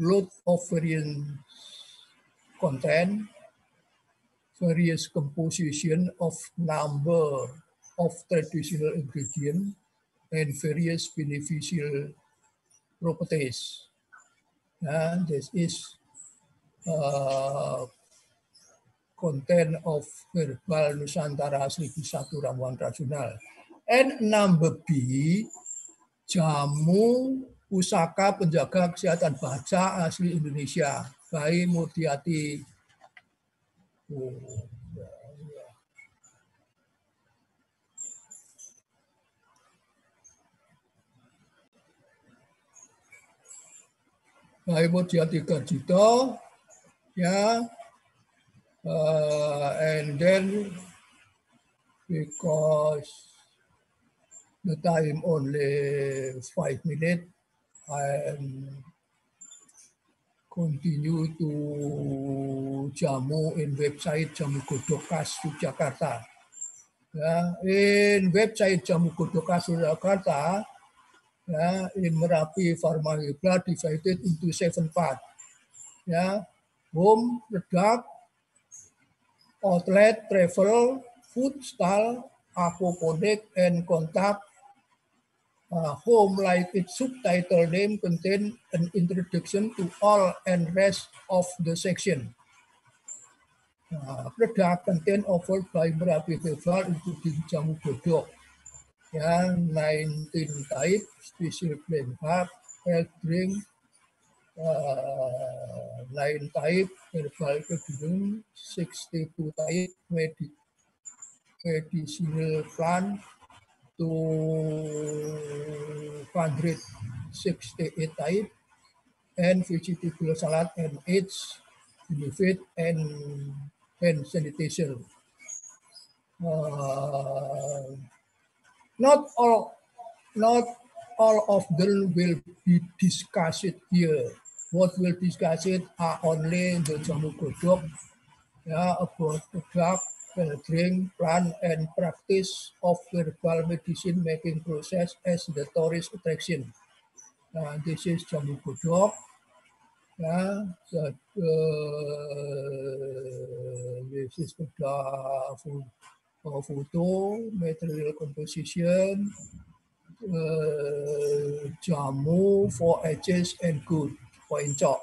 lot of variant content, various composition of number of traditional ingredient and various beneficial properties. And this is uh, content of Herbal Nusantara 1001 Ramuan Tradisional. And number B, jamu pusaka penjaga kesehatan baca asli Indonesia by Murtiati Oh. Baik Murtiati Karjito, ya, uh, and then because the time only five minutes, I am continue to jamu in website Jamu Kodokas Yogyakarta. Yeah, in website Jamu Kodokas Yogyakarta, yeah, in Merapi Pharma Hibla divided into seven parts. Yeah, home, product, outlet, travel, food stall, aquaponic, and contact uh, home, like its subtitle name, contain an introduction to all and rest of the section. Uh, product content offered by Merapi Festival including jamu godok, ya, 19 type, special blend hub, health drink, uh, 9 type, herbal kedunung, 62 type, medic, medicinal plant, 268 type and vegetable salad and its benefit and hand sanitation. Uh, not all, not all of them will be discussed here. What will discuss it are only the jamu godok, yeah, about the drug drink, plan, and practice of herbal medicine making process as the tourist attraction. Uh, this is Kodok. Yeah, so, uh, this is the uh, photo, material composition, uh, jamu for edges and good for chop.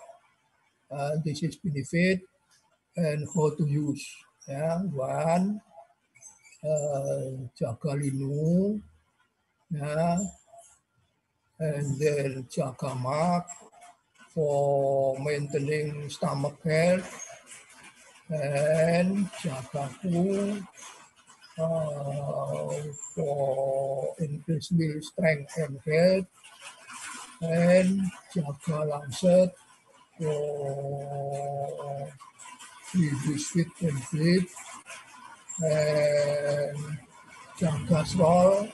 Uh, this is benefit and how to use. Yeah, one, uh, Jagalinu, yeah, and then Jagamak for maintaining stomach health, and Jagaku uh, for increasing strength and health, and Jaga Lancet for reduce fit and fit, and Jaga Swal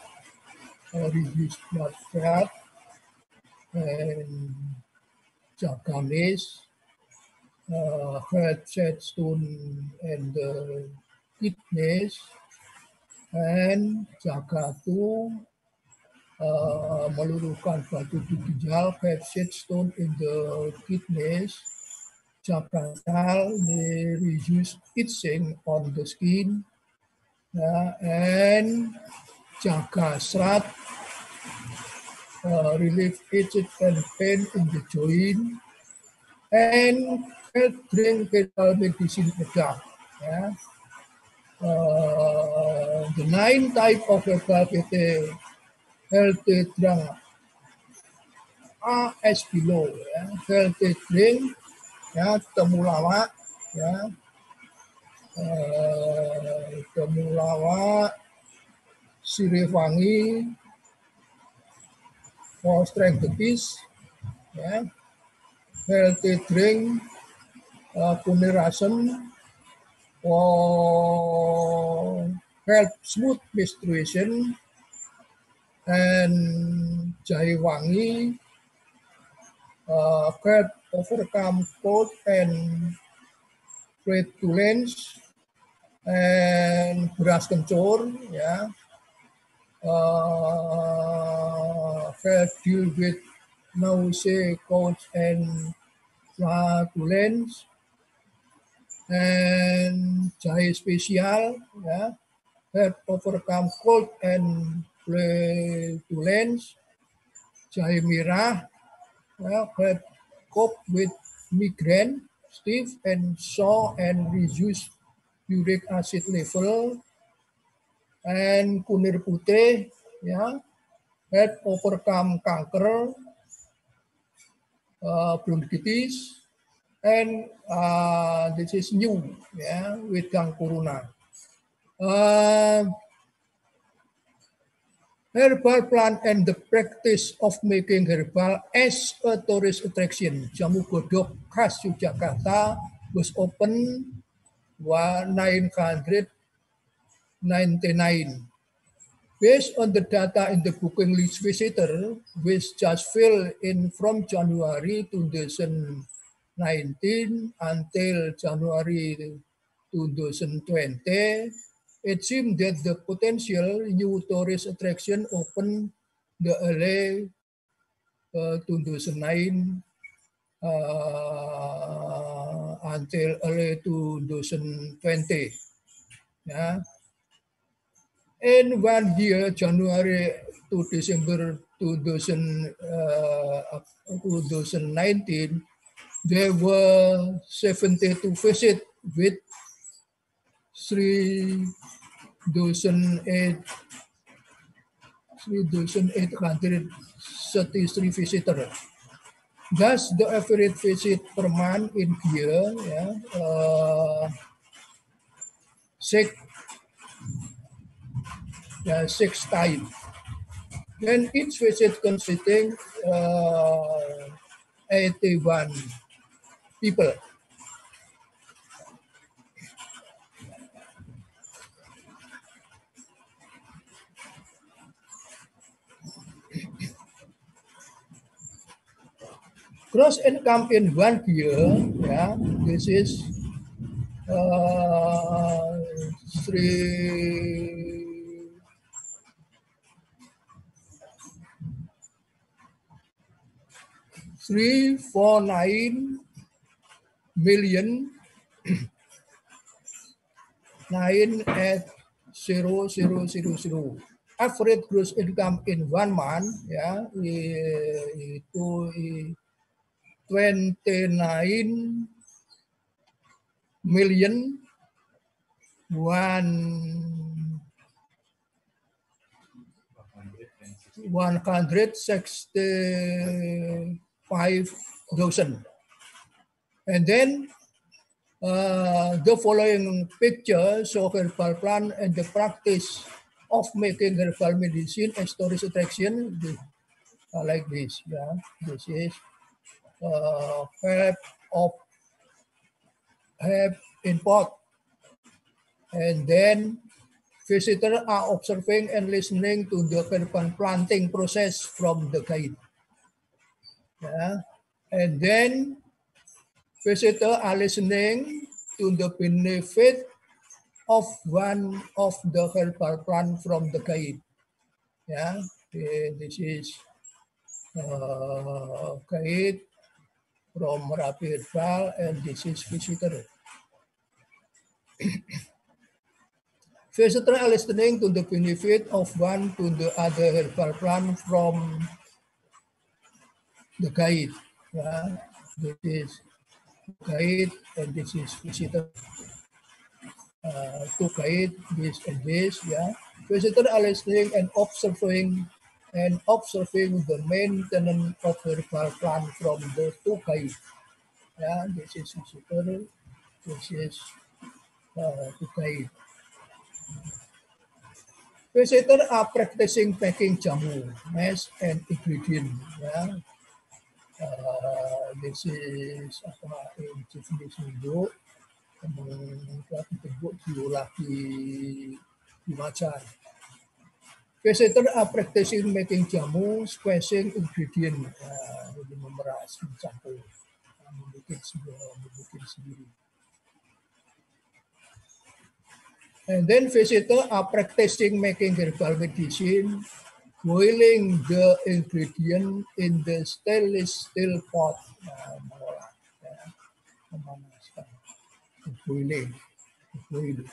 for reduce blood fat, and Jagamis, uh, heart stone and the kidneys, and Jagatu uh, meluluhkan batu ginjal, head stone in the kidneys, May reduce itching on the skin, uh, and Jagasrat uh, relieve itching and pain in the joint, and help drink medicine product. Yeah. Uh, the nine type of herbal healthy drink are as below. Ya. Healthy drink, ya, temulawak, ya, uh, temulawak, sirih wangi, for strength peace, ya, healthy drink, uh, kunir asam, for smooth menstruation, and jahe wangi uh, help overcome cold and flatulence and beras kencur ya. Uh, deal with nausea, cold and flatulence and jahe spesial ya. Help overcome cold and flatulence, jahe merah, well, help cope with migraine, stiff and sore and reduce uric acid level, and kunir putih, ya, help overcome kanker, uh, bronchitis, and uh, this is new, yeah, with Gang Corona. Uh, herbal plant and the practice of making herbal as a tourist attraction. Jamu Godok khas Yogyakarta was open 1999. Based on the data in the booking list visitor, which just filled in from January 2019 until January 2020, it seemed that the potential new tourist attraction opened the LA uh, 2009 uh, until early 2020. Yeah. In one year, January to December 2000, uh, 2019, there were 72 visits with three dozen eight three dozen eight hundred thirty three visitors. Thus, the average visit per month in here, yeah, uh, six, yeah, six times. Then each visit consisting uh, 81 people. Gross income in one year, yeah, this is uh, three. Four nine million nine at zero zero zero zero. Average gross income in one month, ya, itu 29 million one 165,000. And then uh, the following picture shows herbal plant and the practice of making herbal medicine and storage attraction uh, like this. Yeah, this is uh, herb of herb import, and then visitors are observing and listening to the planting process from the guide. Yeah, and then visitors are listening to the benefit of one of the herbal plant from the guide. Yeah, this is uh, guide from Merapi Herbal and is visitor. visitor are listening to the benefit of one to the other herbal plant from the guide. Yeah, this is guide and this is visitor. Uh, to guide this and this, yeah. Visitor are listening and observing and observing the maintenance of herbal plant from the guide. Yeah, this is visitor, this is uh, guide. Visitor are practicing packing jamu, mass and ingredient. Yeah. Uh, this is apa in Japanese Indo telah disebut biologi di macan. Visitor are practicing making jamu, spacing ingredient, uh, jadi memeras, mencampur, uh, membuat sebuah, membuat sendiri. And then visitor are practicing making herbal medicine, boiling the ingredient in the stainless steel pot. Uh, memanaskan, boiling, boiling.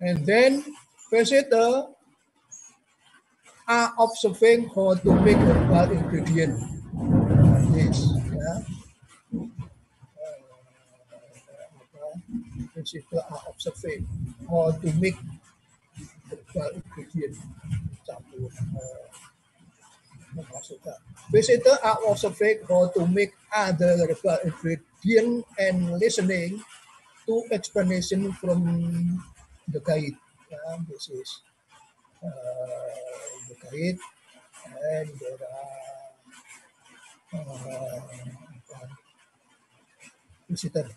And then visitor are observing how to make herbal ingredient. This, yeah. Visitor are observing how to make herbal ingredient. Campur, uh, memasukkan. Visitor are observing how to make other herbal ingredient and listening to explanation from the guide. Yeah, this is uh, guide and there are uh, visitor.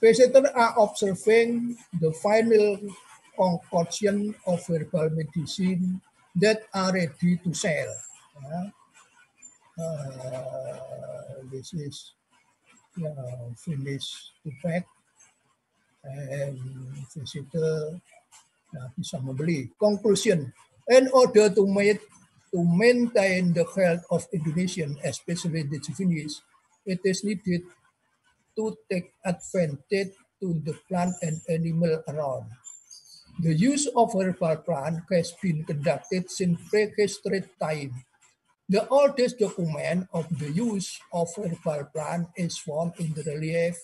Visitors are observing the final concoction of herbal medicine that are ready to sell. Yeah. Uh, this is uh, finished pack and visitor Ah, membeli. Conclusion, in order to to maintain the health of Indonesian, especially the Javanese, it is needed to take advantage to the plant and animal around. The use of herbal plant has been conducted since prehistoric time. The oldest document of the use of herbal plant is found in the relief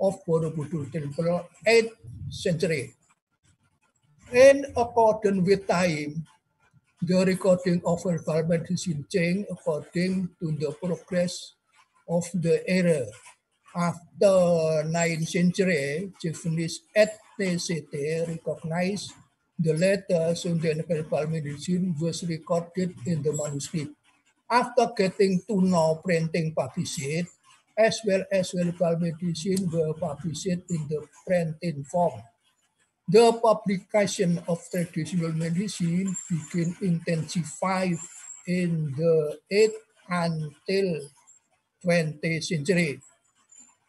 of Borobudur Temple, 8th century. In accordance with time, the recording of herbal medicine changed according to the progress of the era. After 9th century, Javanese ethnicity recognized the letters in the herbal medicine was recorded in the manuscript. After getting to know printing published, as well as herbal medicine were published in the printing form. The publication of traditional medicine became intensified in the 8th until 20th century.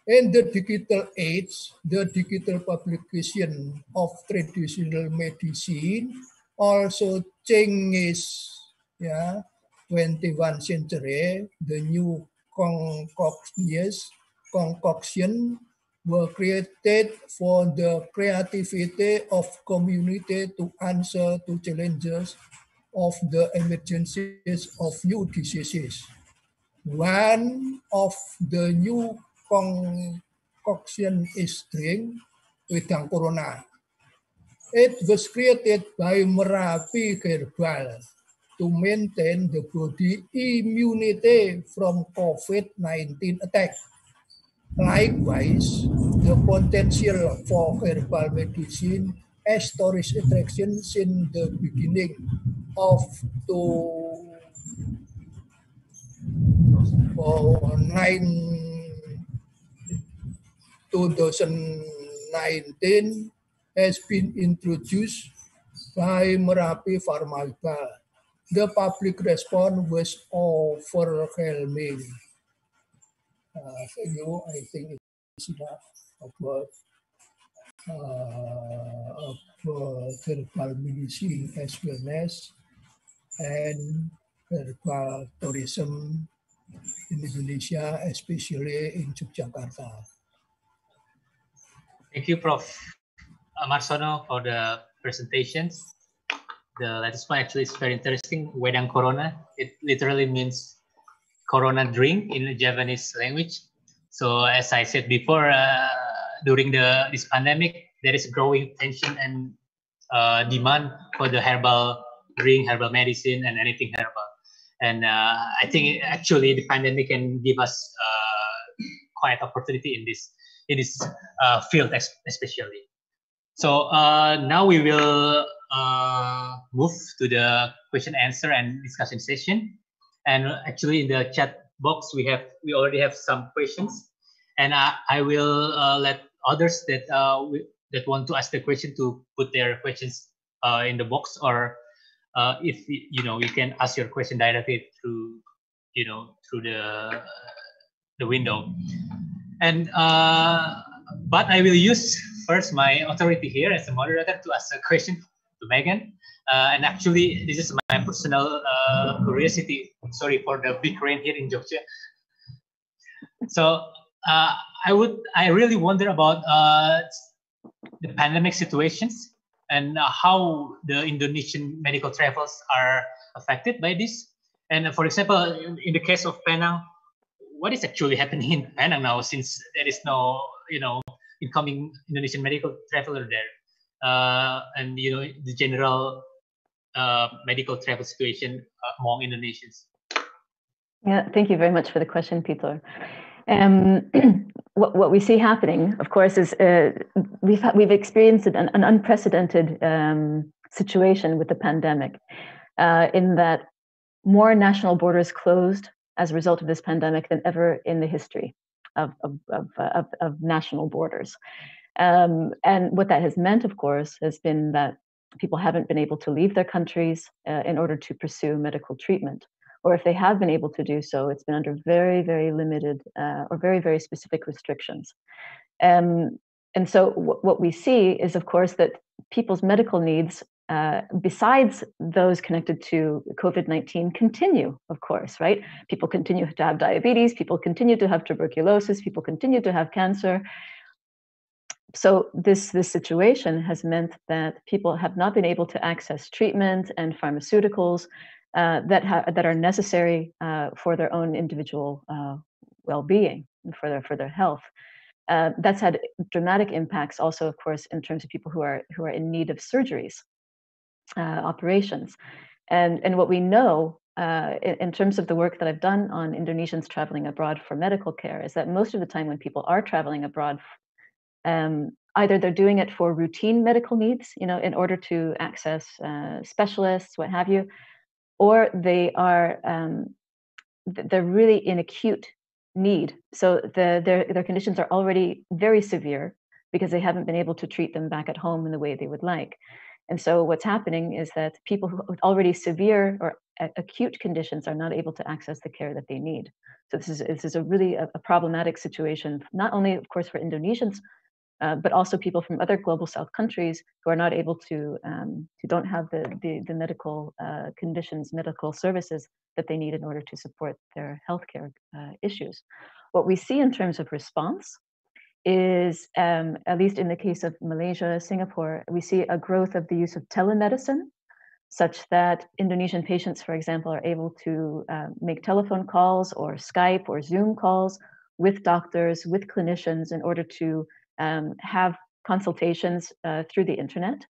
In the digital age, the digital publication of traditional medicine also changes. Yeah, 21st century, the new concoctions, concoction were created for the creativity of community to answer to challenges of the emergencies of new diseases. One of the new concoction is drink wedang corona. It was created by Merapi Herbal to maintain the body immunity from COVID-19 attack. Likewise, the potential for herbal medicine as tourist attractions in the beginning of oh, nine 2019 has been introduced by Merapi Pharmaca. The public response was overwhelming. Uh, you. I think it's about uh, of herbal medicine as wellness and herbal tourism in Indonesia, especially in Yogyakarta. Thank you, Prof. Marsono, for the presentations. The latest one actually is very interesting. Wedang Corona. It literally means Corona drink in the Javanese language. So as I said before, uh, during the this pandemic, there is growing tension and uh, demand for the herbal drink, herbal medicine, and anything herbal. And uh, I think actually the pandemic can give us uh, quite opportunity in this in this uh, field especially. So uh, now we will move to the question answer and discussion session. And actually in the chat box, we have we already have some questions. And I, I will uh, let others that uh, we, that want to ask the question to put their questions uh, in the box or uh, if you know you can ask your question directly through you know through the the window. And uh, but I will use first my authority here as a moderator to ask a question to Meghann. Uh, and actually, this is my personal uh, curiosity. Sorry for the big rain here in Jogja. So uh, I would, I really wonder about uh, the pandemic situations and how the Indonesian medical travels are affected by this. And for example, in the case of Penang, what is actually happening in Penang now since there is no, you know, incoming Indonesian medical traveler there. Uh, and, you know, the general uh, medical travel situation uh, among Indonesians. Yeah, thank you very much for the question, Peter. Um, what, what we see happening, of course, is uh, we've we've experienced an, an unprecedented um, situation with the pandemic, uh, in that more national borders closed as a result of this pandemic than ever in the history of, of, of, of, of national borders. Um, and what that has meant, of course, has been that people haven't been able to leave their countries uh, in order to pursue medical treatment. Or if they have been able to do so, it's been under very, very limited uh, or very, very specific restrictions. Um, and so, w- what we see is, of course, that people's medical needs uh, besides those connected to COVID 19 continue, of course, right? People continue to have diabetes, people continue to have tuberculosis, people continue to have cancer. So this, this situation has meant that people have not been able to access treatment and pharmaceuticals uh, that, ha- that are necessary uh, for their own individual uh, well-being and for their, for their health. Uh, that's had dramatic impacts also, of course, in terms of people who are, who are in need of surgeries uh, operations. And, and what we know uh, in, in, terms of the work that I've done on Indonesians traveling abroad for medical care is that most of the time when people are traveling abroad, um, either they're doing it for routine medical needs, you know, in order to access uh, specialists, what have you, or they are um, they're really in acute need. So the, their their conditions are already very severe because they haven't been able to treat them back at home in the way they would like. And so what's happening is that people with already severe or acute conditions are not able to access the care that they need. So this is this is a really a, a problematic situation, not only of course for Indonesians, uh, but also people from other global South countries who are not able to um, who don't have the the, the medical uh, conditions, medical services that they need in order to support their healthcare uh, issues. What we see in terms of response is, um, at least in the case of Malaysia, Singapore, we see a growth of the use of telemedicine, such that Indonesian patients, for example, are able to uh, make telephone calls or Skype or Zoom calls with doctors, with clinicians, in order to um, have consultations uh, through the internet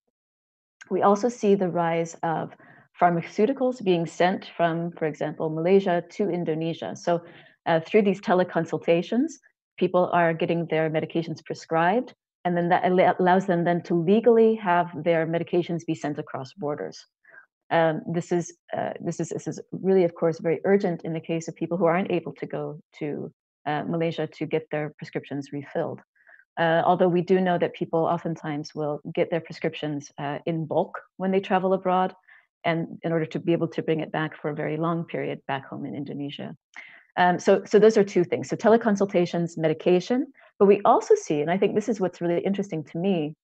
We also see the rise of pharmaceuticals being sent from, for example, Malaysia to Indonesia. So uh, through these teleconsultations, people are getting their medications prescribed, and then that allows them then to legally have their medications be sent across borders. Um, this is uh, this is this is really, of course, very urgent in the case of people who aren't able to go to uh, Malaysia to get their prescriptions refilled. Uh, although we do know that people oftentimes will get their prescriptions uh, in bulk when they travel abroad, and in order to be able to bring it back for a very long period back home in Indonesia. Um, so, so those are two things. So teleconsultations, medication, but we also see, and I think this is what's really interesting to me,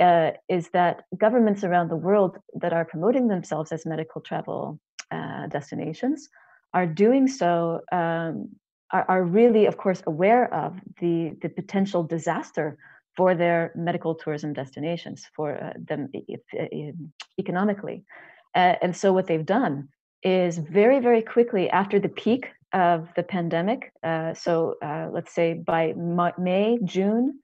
uh, is that governments around the world that are promoting themselves as medical travel uh, destinations are doing so, um, are, are, really, of course, aware of the, the potential disaster for their medical tourism destinations, for uh, them economically. Uh, and so what they've done is very, very quickly after the peak of the pandemic, uh, so uh, let's say by May, June,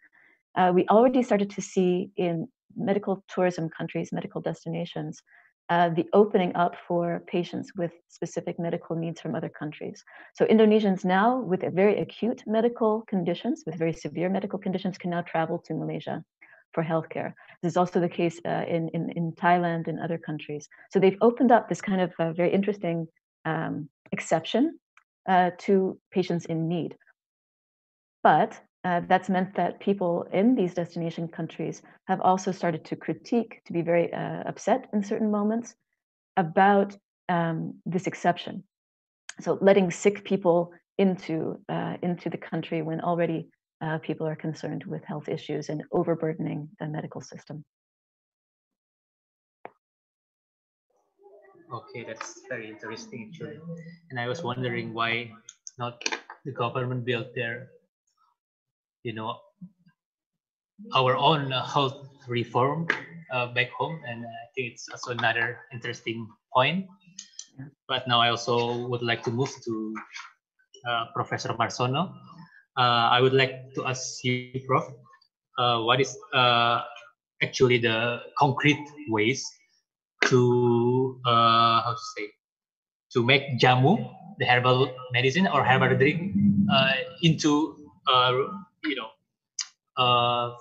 uh, we already started to see in medical tourism countries, medical destinations, uh, the opening up for patients with specific medical needs from other countries. So Indonesians now with very acute medical conditions, with very severe medical conditions, can now travel to Malaysia for healthcare. This is also the case uh, in, in, in, Thailand and other countries. So they've opened up this kind of uh, very interesting um, exception uh, to patients in need. But uh, that's meant that people in these destination countries have also started to critique, to be very uh, upset in certain moments about um, this exception. So letting sick people into uh, into the country when already uh, people are concerned with health issues and overburdening the medical system. Okay, that's very interesting actually. And I was wondering why not the government built their, you know, our own health reform uh, back home. And I think it's also another interesting point. But now I also would like to move to uh, Professor Marsono uh, I would like to ask you, Prof, uh, what is uh, actually the concrete ways to how to say to make jamu, the herbal medicine or herbal drink, into you know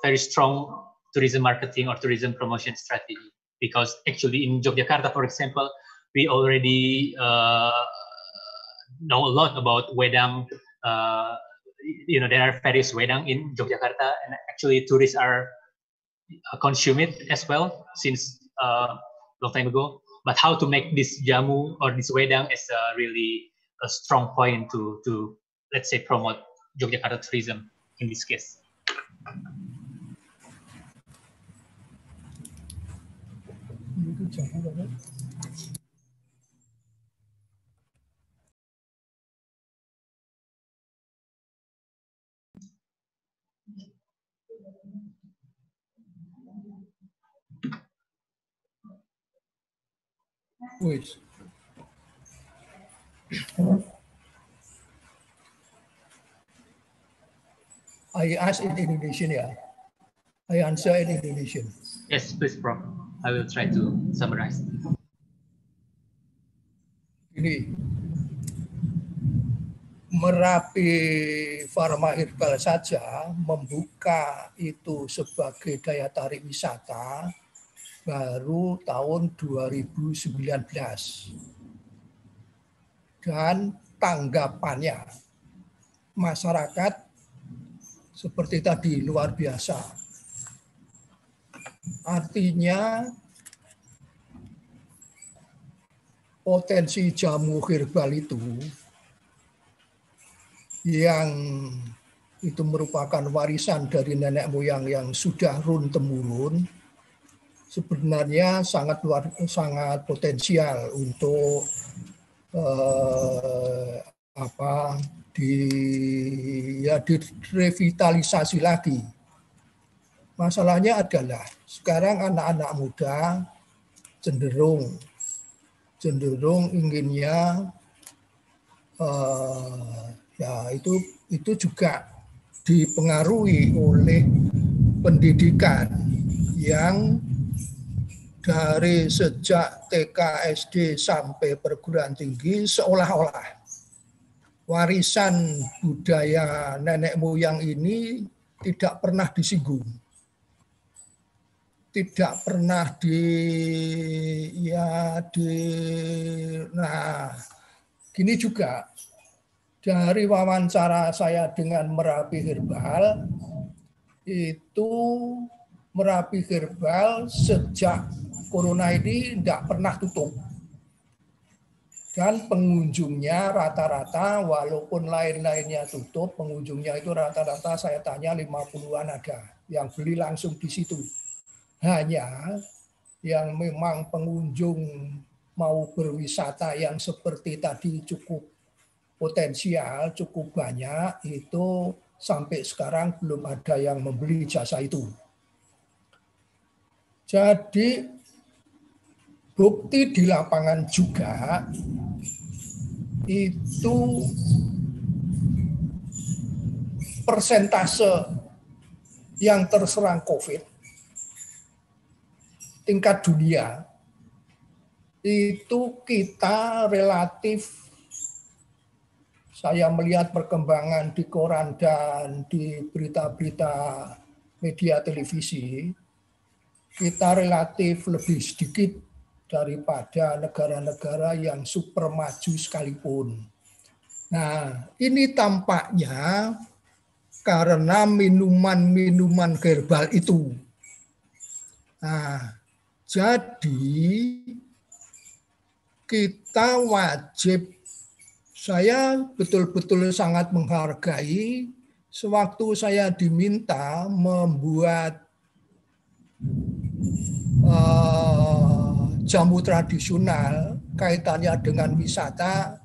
very strong tourism marketing or tourism promotion strategy because actually in Yogyakarta, for example, we already uh, know a lot about Wedang uh, you know there are various wedang in Yogyakarta, and actually tourists are uh, consume it as well since uh, long time ago. But how to make this jamu or this wedang is a really a strong point to to let's say promote Yogyakarta tourism in this case. Wait. I ask in Indonesian, yeah. I answer in Indonesian. Yes, please, Prof. I will try to summarize. Ini Merapi Pharma Herbal saja membuka itu sebagai daya tarik wisata baru tahun 2019. Dan tanggapannya masyarakat seperti tadi luar biasa. Artinya potensi jamu herbal itu yang itu merupakan warisan dari nenek moyang yang sudah run temurun sebenarnya sangat luar sangat potensial untuk eh, apa di ya direvitalisasi lagi. Masalahnya adalah sekarang anak-anak muda cenderung cenderung inginnya eh, ya itu itu juga dipengaruhi oleh pendidikan yang dari sejak TK, SD sampai perguruan tinggi seolah-olah warisan budaya nenek moyang ini tidak pernah disinggung. Tidak pernah di ya di nah gini juga dari wawancara saya dengan Merapi Herbal itu Merapi Herbal sejak corona ini tidak pernah tutup. Dan pengunjungnya rata-rata walaupun lain-lainnya tutup, pengunjungnya itu rata-rata saya tanya 50-an ada yang beli langsung di situ. Hanya yang memang pengunjung mau berwisata yang seperti tadi cukup potensial, cukup banyak, itu sampai sekarang belum ada yang membeli jasa itu. Jadi bukti di lapangan juga itu persentase yang terserang COVID. Tingkat dunia. Itu kita relatif saya melihat perkembangan di koran dan di berita-berita media televisi kita relatif lebih sedikit daripada negara-negara yang super maju sekalipun. Nah, ini tampaknya karena minuman-minuman herbal itu. Nah, jadi kita wajib, saya betul-betul sangat menghargai sewaktu saya diminta membuat uh, jamu tradisional kaitannya dengan wisata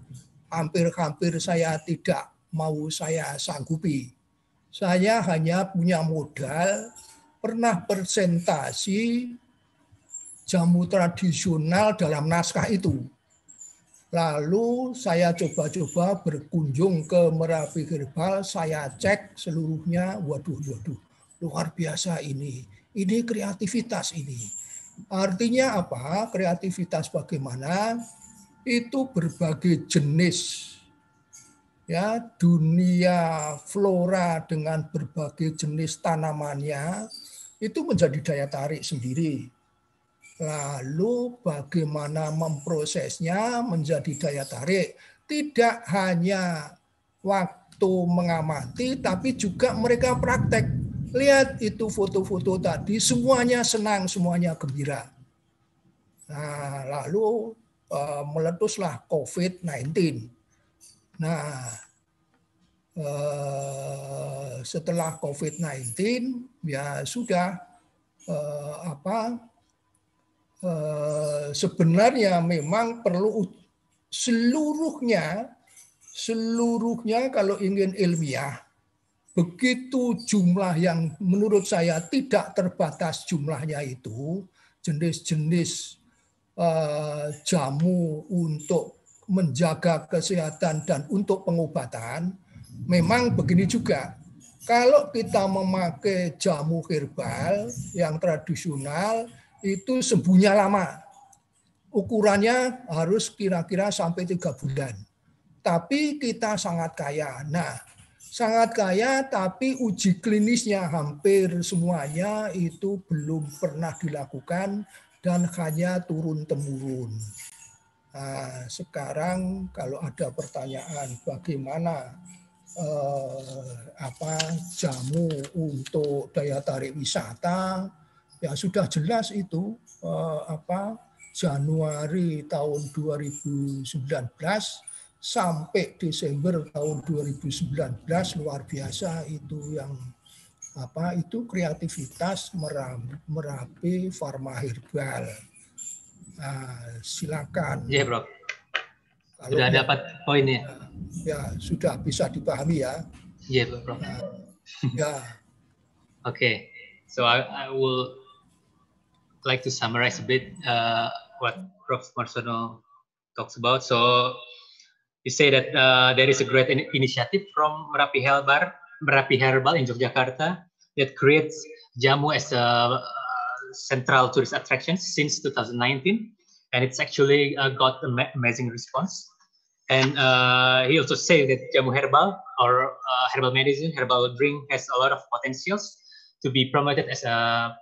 hampir-hampir saya tidak mau saya sanggupi. Saya hanya punya modal pernah presentasi jamu tradisional dalam naskah itu. Lalu saya coba-coba berkunjung ke Merapi Herbal, saya cek seluruhnya, waduh, waduh, luar biasa ini. Ini kreativitas ini Artinya apa? Kreativitas bagaimana? Itu berbagai jenis ya dunia flora dengan berbagai jenis tanamannya itu menjadi daya tarik sendiri. Lalu bagaimana memprosesnya menjadi daya tarik? Tidak hanya waktu mengamati, tapi juga mereka praktek Lihat itu foto-foto tadi, semuanya senang, semuanya gembira. Nah, lalu uh, meletuslah COVID-19. Nah, uh, setelah COVID-19 ya sudah uh, apa uh, sebenarnya memang perlu seluruhnya seluruhnya kalau ingin ilmiah begitu jumlah yang menurut saya tidak terbatas jumlahnya itu jenis-jenis uh, jamu untuk menjaga kesehatan dan untuk pengobatan memang begini juga. Kalau kita memakai jamu herbal yang tradisional itu sembuhnya lama. Ukurannya harus kira-kira sampai tiga bulan. Tapi kita sangat kaya. Nah sangat kaya tapi uji klinisnya hampir semuanya itu belum pernah dilakukan dan hanya turun temurun. Nah, sekarang kalau ada pertanyaan bagaimana eh, apa jamu untuk daya tarik wisata ya sudah jelas itu eh, apa Januari tahun 2019 sampai Desember tahun 2019 luar biasa itu yang apa itu kreativitas merapi farma herbal. Nah, silakan. Iya, Bro. Kalau sudah ya, dapat poinnya. Ya, sudah bisa dipahami ya. Iya, Bro. Nah, ya. Oke. Okay. So I, I will like to summarize a bit uh, what Prof. Marsono talks about. So you say that uh, there is a great in initiative from Merapi Herbal, Merapi Herbal in Yogyakarta that creates jamu as a uh, central tourist attraction since 2019, and it's actually uh, got an amazing response. And uh, he also said that Jamu Herbal, or uh, herbal medicine, herbal drink, has a lot of potentials to be promoted as a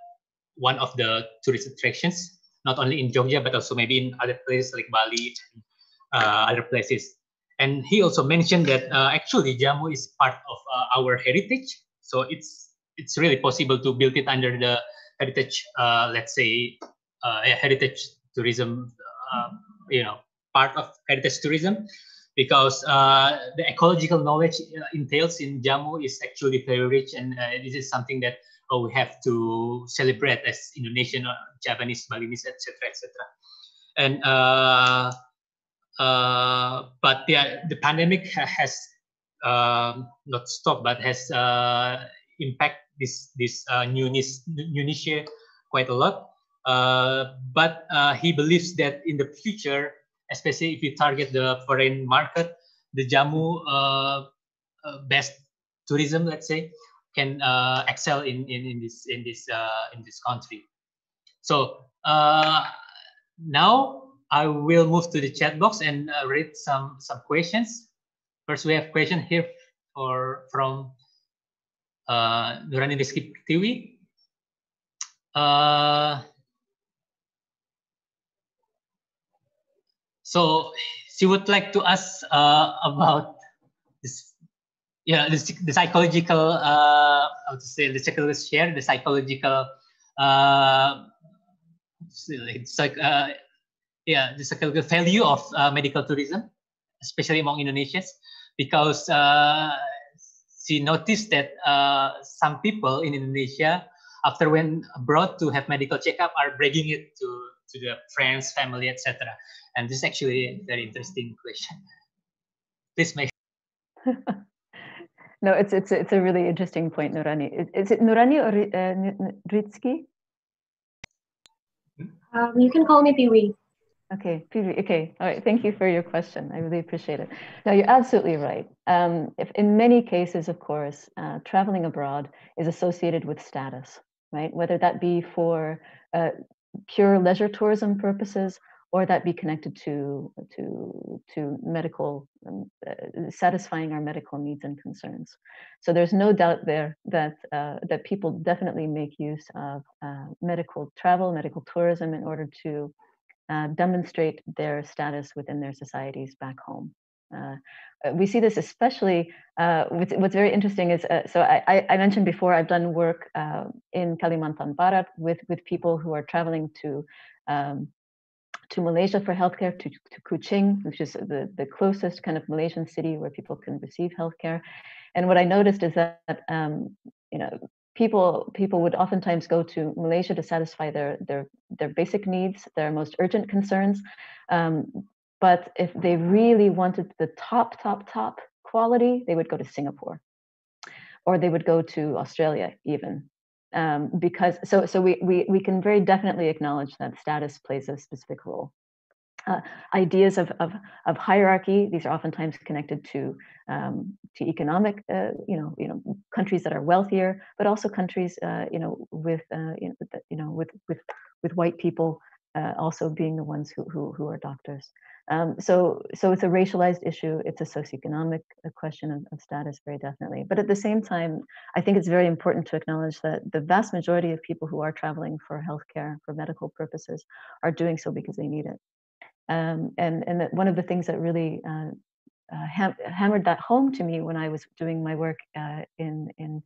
one of the tourist attractions, not only in Jogja but also maybe in other places like Bali and uh, other places. And he also mentioned that uh, actually Jamu is part of uh, our heritage, so it's it's really possible to build it under the heritage, uh, let's say, heritage tourism, you know, part of heritage tourism because uh, the ecological knowledge uh, entails in Jamu is actually very rich, and uh, this is something that uh, we have to celebrate as Indonesian, or Javanese, Balinese, etc., etc. And uh, uh, but yeah, the pandemic has um, not stopped, but has impacted this this new niche, new niche quite a lot. but he believes that in the future especially if you target the foreign market, the Jamu uh, uh, best tourism, let's say, can uh, excel in, in, in this in this in this country. So now I will move to the chat box and read some some questions. First, we have question here for from uh, Nurani Rizky Tiwi. Uh, So she would like to ask uh, about this, yeah, the, the psychological, uh, how to say, the psychological share, the psychological, uh, it's like, uh, yeah, the psychological value of uh, medical tourism, especially among Indonesians, because uh, she noticed that uh, some people in Indonesia, after when abroad to have medical checkup, are bragging it to to the friends, family, etc. And this is actually a very interesting question. Please make. no, it's it's it's a really interesting point, Nurani. Is, is it Nurani or uh, Rizky? Um, you can call me Tiwi. Okay, Tiwi. Okay, all right. Thank you for your question. I really appreciate it. No, you're absolutely right. Um, if in many cases, of course, uh, traveling abroad is associated with status, right? Whether that be for uh, pure leisure tourism purposes or that be connected to to to medical um, uh, satisfying our medical needs and concerns so there's no doubt there that uh, that people definitely make use of uh, medical travel medical tourism in order to uh, demonstrate their status within their societies back home uh, uh, we see this especially what's, what's, very interesting is so I, I, mentioned before I've done work in Kalimantan Barat with with people who are traveling to um, to Malaysia for healthcare, to, to Kuching, which is the, the closest kind of Malaysian city where people can receive healthcare. And what I noticed is that, um, you know, people people would oftentimes go to Malaysia to satisfy their their their basic needs, their most urgent concerns. Um, but if they really wanted the top, top, top quality, they would go to Singapore, or they would go to Australia even um, because so so we, we we can very definitely acknowledge that status plays a specific role. Uh, ideas of, of, of hierarchy these are oftentimes connected to um, to economic uh, you know you know countries that are wealthier but also countries uh, you know with uh, you know, you know with with with white people uh, also being the ones who who, who are doctors um, so, so it's a racialized issue. It's a socioeconomic question of, of, status, very definitely. But at the same time, I think it's very important to acknowledge that the vast majority of people who are traveling for healthcare, for medical purposes, are doing so because they need it. Um, and and that one of the things that really uh, uh, ham hammered that home to me when I was doing my work uh, in in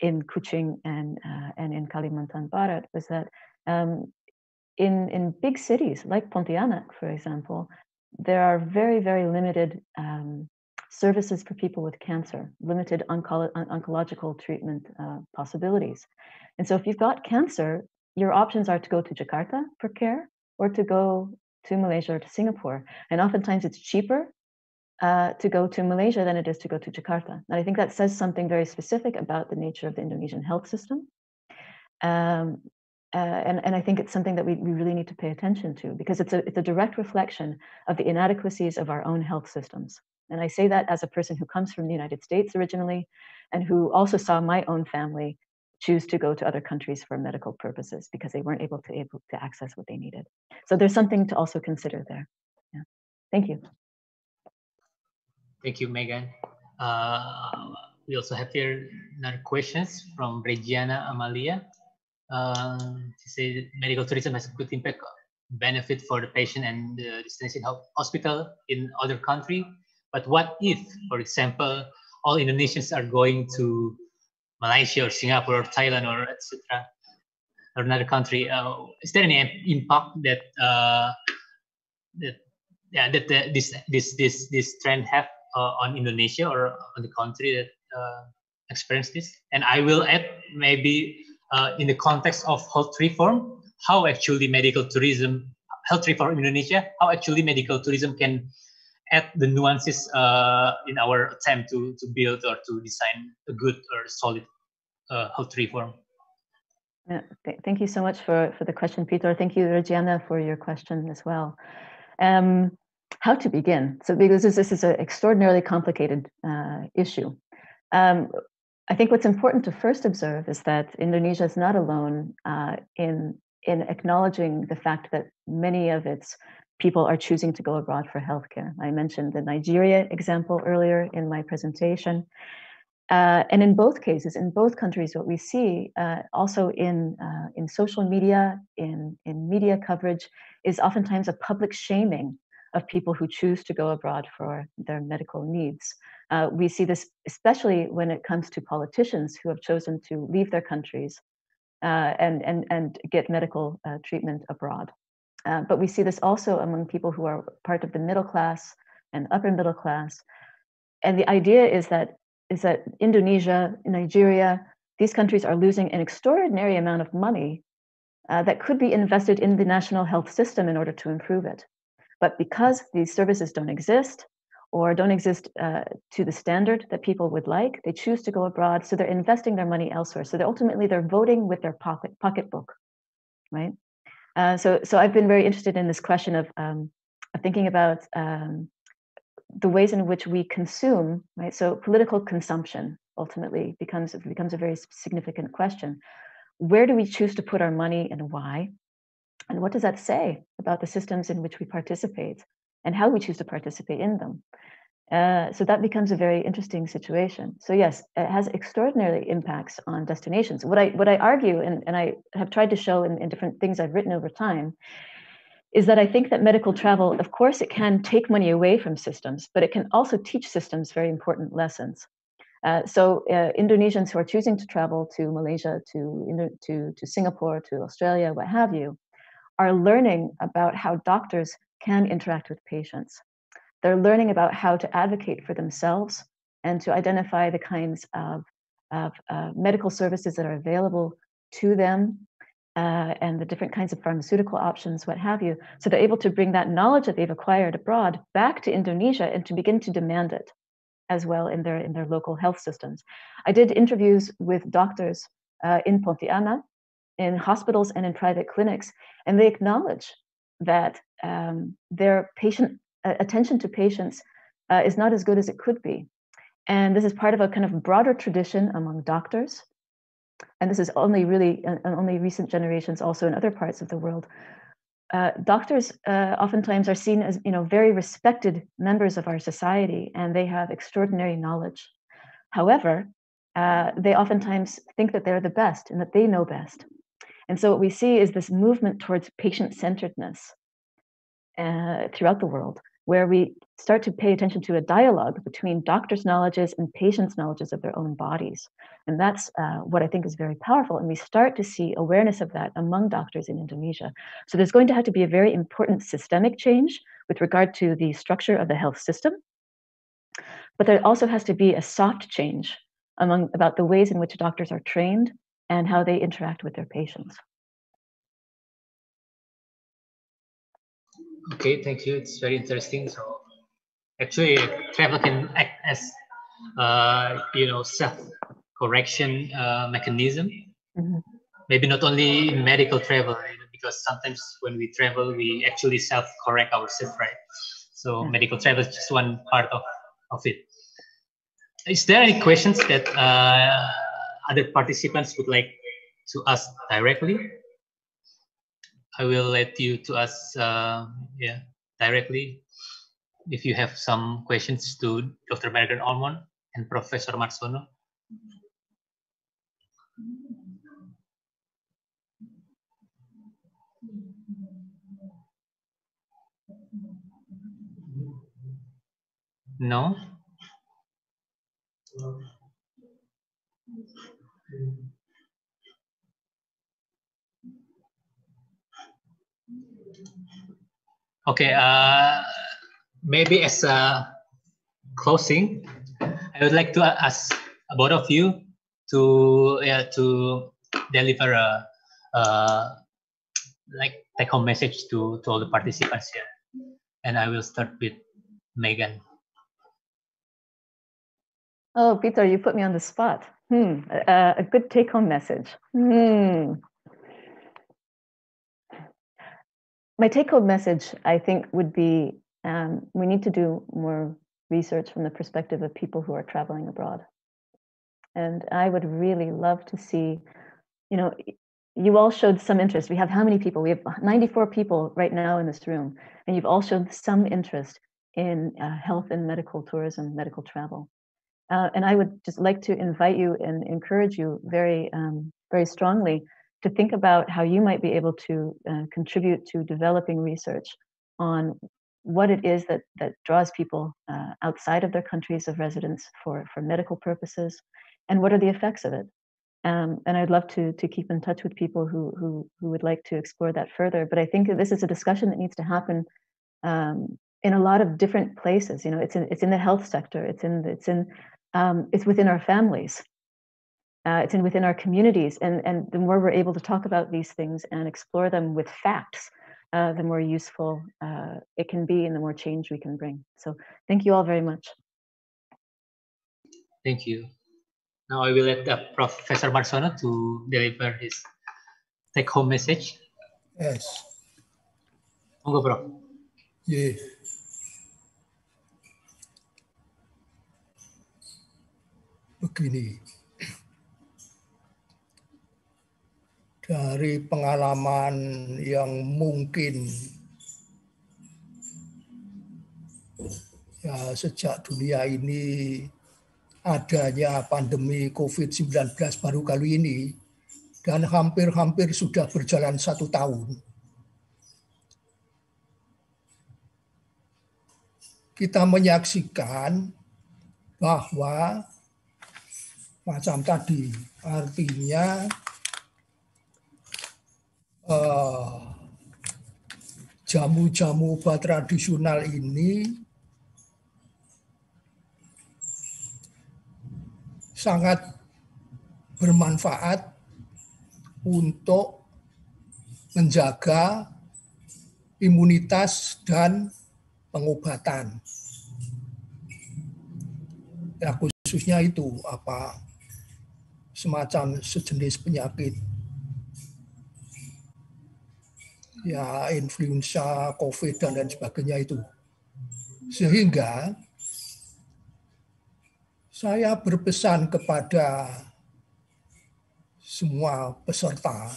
in Kuching and uh, and in Kalimantan Barat was that um, in in big cities like Pontianak, for example, there are very, very limited um, services for people with cancer, limited onco oncological treatment uh, possibilities. And so if you've got cancer, your options are to go to Jakarta for care or to go to Malaysia or to Singapore. And oftentimes it's cheaper uh, to go to Malaysia than it is to go to Jakarta. And I think that says something very specific about the nature of the Indonesian health system. Um, uh, and, and I think it's something that we, we really need to pay attention to because it's a, it's a direct reflection of the inadequacies of our own health systems. And I say that as a person who comes from the United States originally and who also saw my own family choose to go to other countries for medical purposes because they weren't able to able to access what they needed. So there's something to also consider there. Yeah. Thank you. Thank you, Meghann. Uh, we also have here another questions from Regiana Amalia. Uh, she says medical tourism has a good impact benefit for the patient and the destination hospital in other country. But what if, for example, all Indonesians are going to Malaysia or Singapore or Thailand or etc. or another country? Uh, is there any impact that uh, that yeah that this this this this trend have uh, on Indonesia or on the country that uh, experience this? And I will add maybe uh, in the context of health reform, how actually medical tourism, health reform in Indonesia, how actually medical tourism can add the nuances uh, in our attempt to, to build or to design a good or solid uh, health reform. Yeah, th thank you so much for, for the question, Peter. Thank you, Regina, for your question as well. Um, how to begin? So because this, this is an extraordinarily complicated uh, issue. Um, I think what's important to first observe is that Indonesia is not alone uh, in in acknowledging the fact that many of its people are choosing to go abroad for healthcare. I mentioned the Nigeria example earlier in my presentation. Uh, and in both cases, in both countries, what we see uh, also in, uh, in social media, in, in media coverage, is oftentimes a public shaming of people who choose to go abroad for their medical needs. Uh, we see this especially when it comes to politicians who have chosen to leave their countries uh, and, and, and get medical uh, treatment abroad. Uh, but we see this also among people who are part of the middle class and upper middle class. And the idea is that is that Indonesia, Nigeria, these countries are losing an extraordinary amount of money uh, that could be invested in the national health system in order to improve it. But because these services don't exist or don't exist uh, to the standard that people would like, they choose to go abroad. So they're investing their money elsewhere. So ultimately they're voting with their pocket pocketbook, right? Uh, so so I've been very interested in this question of, um, thinking about um, the ways in which we consume, right? So political consumption ultimately becomes becomes a very significant question. Where do we choose to put our money and why? And what does that say about the systems in which we participate and how we choose to participate in them? Uh, so that becomes a very interesting situation. So yes, it has extraordinary impacts on destinations. What I what I argue, and, and I have tried to show in, in different things I've written over time, is that I think that medical travel, of course, it can take money away from systems, but it can also teach systems very important lessons. Uh, so uh, Indonesians who are choosing to travel to Malaysia, to, to, to Singapore, to Australia, what have you, are learning about how doctors can interact with patients. They're learning about how to advocate for themselves and to identify the kinds of, of uh, medical services that are available to them uh, and the different kinds of pharmaceutical options, what have you. So they're able to bring that knowledge that they've acquired abroad back to Indonesia and to begin to demand it as well in their in their local health systems. I did interviews with doctors uh, in Pontianak in hospitals and in private clinics, and they acknowledge that um, their patient attention to patients uh, is not as good as it could be. And this is part of a kind of broader tradition among doctors. And this is only really, and only recent generations also in other parts of the world. Uh, doctors uh, oftentimes are seen as you know very respected members of our society and they have extraordinary knowledge however uh, they oftentimes think that they're the best and that they know best and so what we see is this movement towards patient centeredness uh, throughout the world, where we start to pay attention to a dialogue between doctors' knowledges and patients' knowledges of their own bodies. And that's uh, what I think is very powerful. And we start to see awareness of that among doctors in Indonesia. So there's going to have to be a very important systemic change with regard to the structure of the health system. But there also has to be a soft change among about the ways in which doctors are trained and how they interact with their patients. Okay, thank you. It's very interesting. So actually, travel can act as, uh, you know, self-correction uh, mechanism. Mm-hmm. Maybe not only in medical travel, you know, because sometimes when we travel, we actually self-correct ourselves, right? So mm-hmm. medical travel is just one part of, of it. Is there any questions that uh, other participants would like to ask directly, I will let you to ask uh, yeah, directly if you have some questions to Dr. Margaret Ormond and Professor Marsono. No? Okay, uh, maybe as a closing, I would like to ask both of you to yeah, to deliver a, a like take home message to, to all the participants here. And I will start with Meghann. Oh, Peter, you put me on the spot. Hmm, uh, a good take home message. Hmm. My take home message, I think, would be um, we need to do more research from the perspective of people who are traveling abroad. And I would really love to see, you know, you all showed some interest. We have how many people? We have 94 people right now in this room, and you've all shown some interest in uh, health and medical tourism, medical travel. Uh, and I would just like to invite you and encourage you very, um, very strongly to think about how you might be able to uh, contribute to developing research on what it is that that draws people uh, outside of their countries of residence for for medical purposes, and what are the effects of it. Um, and I'd love to to keep in touch with people who who who would like to explore that further. But I think this is a discussion that needs to happen um, in a lot of different places. You know, it's in it's in the health sector. It's in it's in um, it's within our families. Uh, it's in within our communities, and and the more we're able to talk about these things and explore them with facts, uh, the more useful uh, it can be, and the more change we can bring. So, thank you all very much. Thank you. Now I will let uh, Professor Marsono to deliver his take-home message. Yes. Monggo, Prof. Yeah. Begini, dari pengalaman yang mungkin ya sejak dunia ini adanya pandemi COVID-19 baru kali ini dan hampir-hampir sudah berjalan satu tahun. Kita menyaksikan bahwa macam tadi. Artinya eh, jamu-jamu obat tradisional ini sangat bermanfaat untuk menjaga imunitas dan pengobatan. Ya khususnya itu apa semacam sejenis penyakit ya influenza, COVID dan lain sebagainya itu. Sehingga saya berpesan kepada semua peserta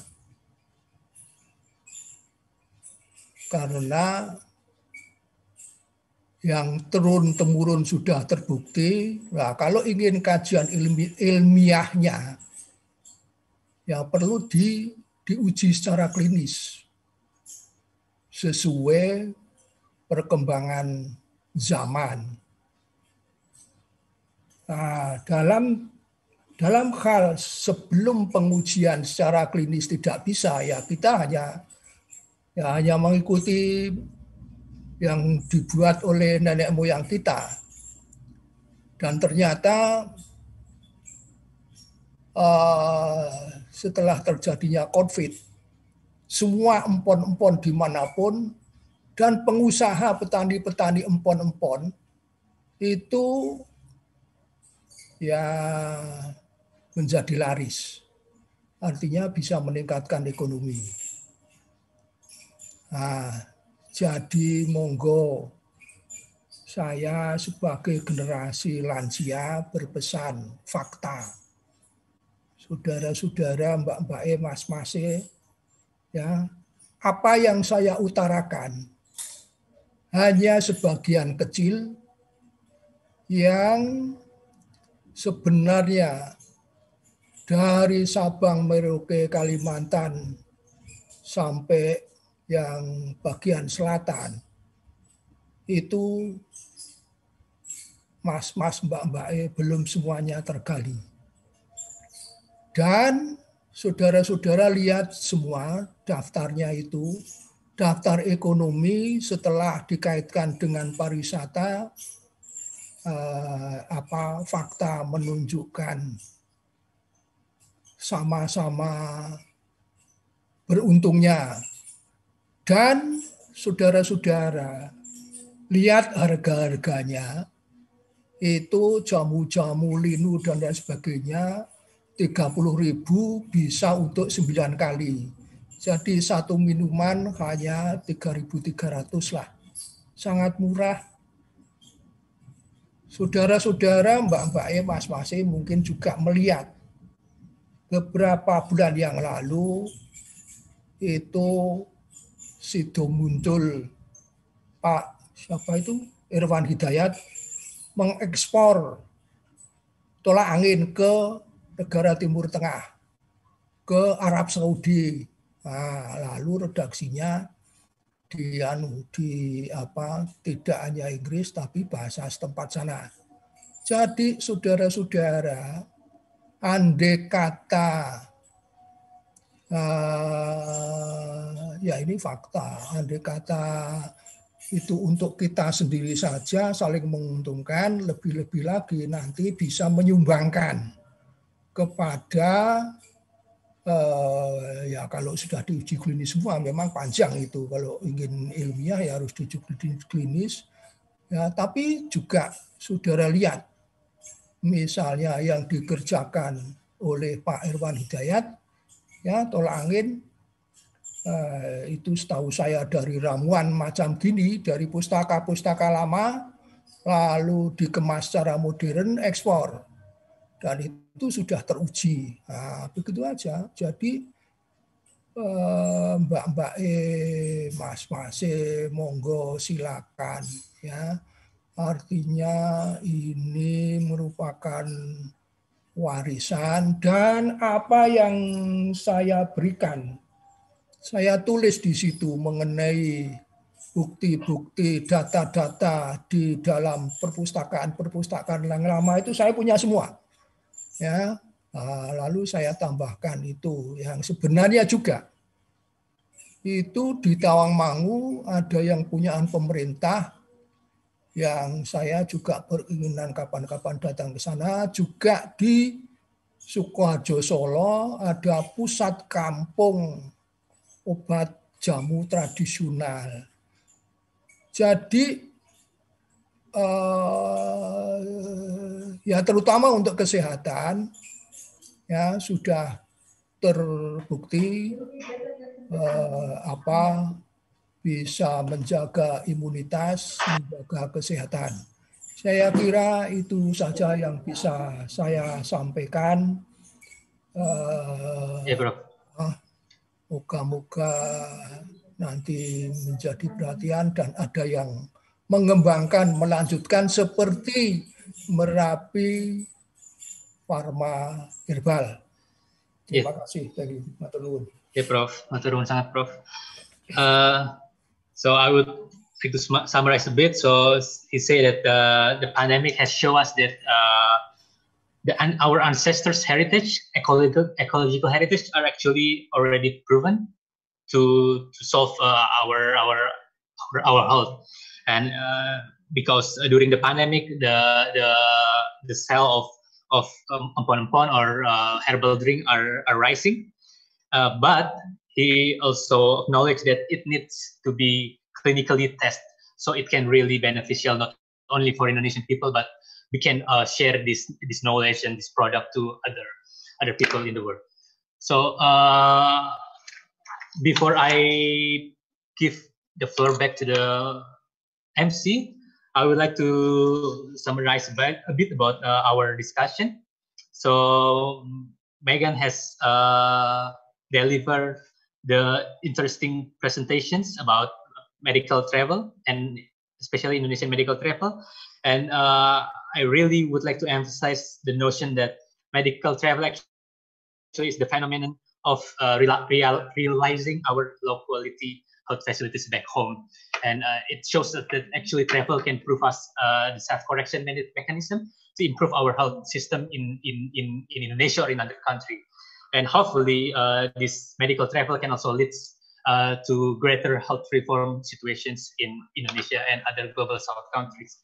karena yang turun temurun sudah terbukti. Nah, kalau ingin kajian ilmi, ilmiahnya, ya perlu di, diuji secara klinis sesuai perkembangan zaman. Nah, dalam dalam hal sebelum pengujian secara klinis tidak bisa ya kita hanya ya hanya mengikuti yang dibuat oleh nenek moyang kita. Dan ternyata uh, setelah terjadinya COVID, semua empon-empon di mana pun dan pengusaha petani-petani empon-empon itu ya menjadi laris. Artinya bisa meningkatkan ekonomi. Nah, jadi monggo saya sebagai generasi lansia berpesan fakta. saudara-saudara, mbak-mbak, mas-mas, ya, apa yang saya utarakan hanya sebagian kecil yang sebenarnya dari Sabang, Merauke, Kalimantan sampai yang bagian selatan itu mas-mas mbak-mbak e belum semuanya tergali. Dan saudara-saudara lihat semua daftarnya itu, daftar ekonomi setelah dikaitkan dengan pariwisata, eh, apa fakta menunjukkan sama-sama beruntungnya. Dan saudara-saudara, lihat harga-harganya, itu jamu-jamu linu dan lain sebagainya 30 ribu bisa untuk 9 kali. Jadi satu minuman hanya 3.300 lah. Sangat murah. Saudara-saudara, mbak-mbak, mas-mas mungkin juga melihat beberapa bulan yang lalu itu sido muncul Pak siapa itu Irwan Hidayat mengekspor tolak angin ke negara Timur Tengah, ke Arab Saudi. Nah, lalu redaksinya di anu di apa tidak hanya Inggris tapi bahasa setempat sana. Jadi saudara-saudara, andai kata uh, ya ini fakta, andai kata itu untuk kita sendiri saja saling menguntungkan, lebih-lebih lagi nanti bisa menyumbangkan kepada eh, ya kalau sudah diuji klinis semua memang panjang itu. Kalau ingin ilmiah ya harus diuji klinis. Ya tapi juga saudara lihat misalnya yang dikerjakan oleh Pak Irwan Hidayat ya tolak angin Eh, itu setahu saya dari ramuan macam gini dari pustaka-pustaka lama lalu dikemas secara modern ekspor. Dan itu sudah teruji. Nah, begitu aja. Jadi mbak-mbak eh mas-mas eh monggo silakan ya. Artinya ini merupakan warisan dan apa yang saya berikan. Saya tulis di situ mengenai bukti-bukti, data-data di dalam perpustakaan-perpustakaan yang lama itu saya punya semua. Ya, ah, lalu saya tambahkan itu yang sebenarnya juga itu di Tawangmangu ada yang punyaan pemerintah yang saya juga beringinan kapan-kapan datang ke sana juga di Sukoharjo Solo ada pusat kampung obat jamu tradisional. Jadi eh, ya terutama untuk kesehatan ya sudah terbukti eh, apa bisa menjaga imunitas, menjaga kesehatan. Saya kira itu saja yang bisa saya sampaikan. Uh, ya, Bro. Moga-moga nanti menjadi perhatian dan ada yang mengembangkan, melanjutkan seperti Merapi Farma Herbal. Terima yeah. kasih dari Maturnuun. Ya, yeah, Prof. Maturnuun sangat, Prof. Uh, so I would to summarize a bit. So he said that uh, the pandemic has shown us that uh, the our ancestors' heritage, ecological ecological heritage, are actually already proven to to solve uh, our our our health, and uh, because during the pandemic, the the the sale of of um, empon or uh, herbal drink are are rising, uh, but he also acknowledged that it needs to be clinically tested so it can really beneficial not only for Indonesian people but we can uh, share this this knowledge and this product to other other people in the world. So uh, before I give the floor back to the MC, I would like to summarize a bit about uh, our discussion. So Meghann has uh, delivered the interesting presentations about medical travel and especially Indonesian medical travel. And uh, I really would like to emphasize the notion that medical travel actually is the phenomenon of uh, real, realizing our low quality health facilities back home. And uh, it shows that, that actually travel can prove us uh, the self-correction mechanism to improve our health system in, in, in, in Indonesia or in other country. And hopefully uh, this medical travel can also lead uh, to greater health reform situations in Indonesia and other global south countries.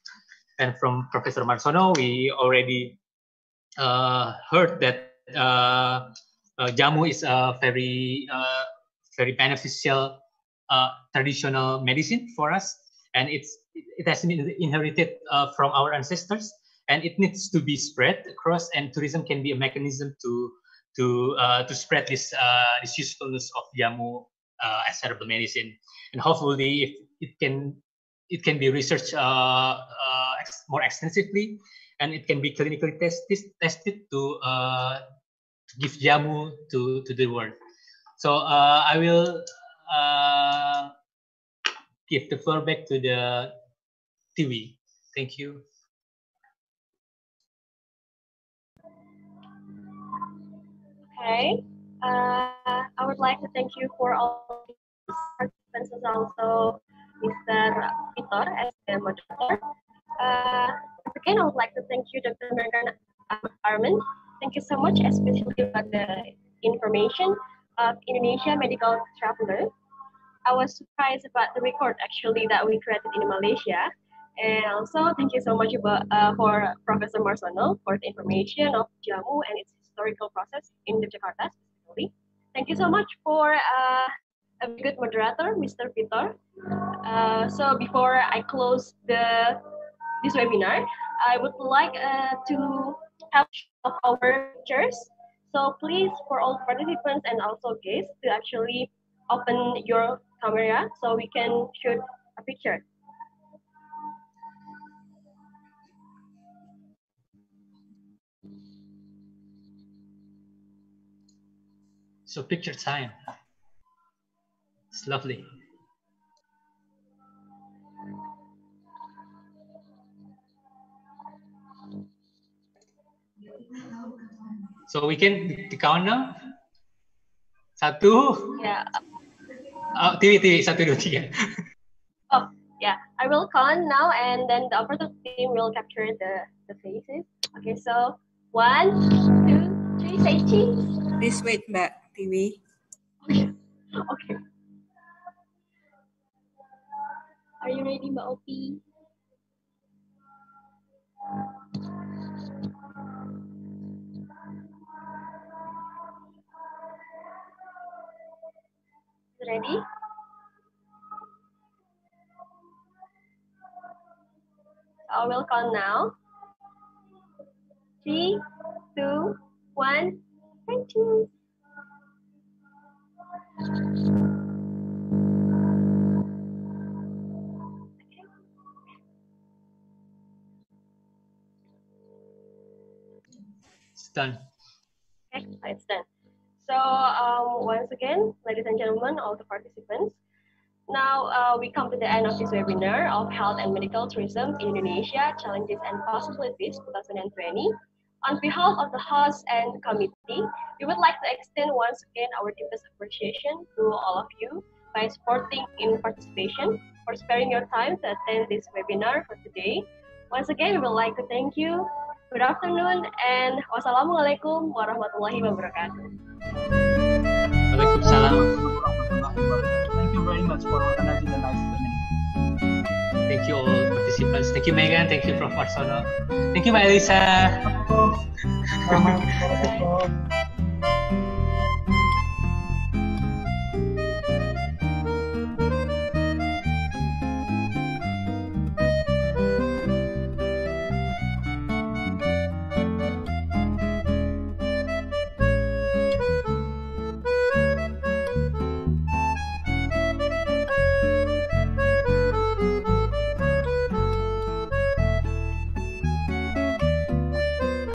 And from Professor Marsono, we already uh, heard that uh, uh, jamu is a very, very beneficial traditional medicine for us, and it's it has been inherited from our ancestors, and it needs to be spread across. And tourism can be a mechanism to to to spread this this usefulness of jamu uh, as herbal medicine. And hopefully, if it can it can be researched uh, uh, more extensively, and it can be clinically tested tested to uh, give jamu to to the world. So uh, I will uh, give the floor back to the TV. Thank you. Okay. Uh, I would like to thank you for all participants and also Mr. Peter as the moderator. Uh, again, I would like to thank you, Dr. Meghann Ormond. Thank you so much, especially for the information of Indonesia medical traveler. I was surprised about the record actually that we created in Malaysia. And also, thank you so much about, uh, for Professor Marsono for the information of Jamu and its historical process in the Jakarta specifically. Thank you so much for uh, a good moderator, Mr. Peter. Uh, so before I close the this webinar, I would like uh, to have our pictures. So please, for all participants and also guests, to actually open your camera so we can shoot a picture. So picture time. It's lovely. So we can count now. Satu. Yeah. Oh, Tiwi, Tiwi, satu, dua, tiga. oh, yeah. I will count now, and then the operative team will capture the the faces. Okay, so one, two, three. Say cheese. Please wait, Mbak. Tiwi. Okay. okay. Are you ready, Mbak Opi? Ready? I will count now. Three, two, one. Thank you. It's done. Okay, it's done. So um, once again, ladies and gentlemen, all the participants, now uh, we come to the end of this webinar of Health and Medical Tourism in Indonesia, Challenges and Possibilities 2020. On behalf of the host and committee, we would like to extend once again our deepest appreciation to all of you by supporting in participation for sparing your time to attend this webinar for today. Once again, we would like to thank you. Good afternoon and wassalamualaikum warahmatullahi wabarakatuh. Thank you very much for organizing a nice seminar. Thank you all participants. Thank you Meghann. Thank you Prof. Marsono. Thank you. Selamat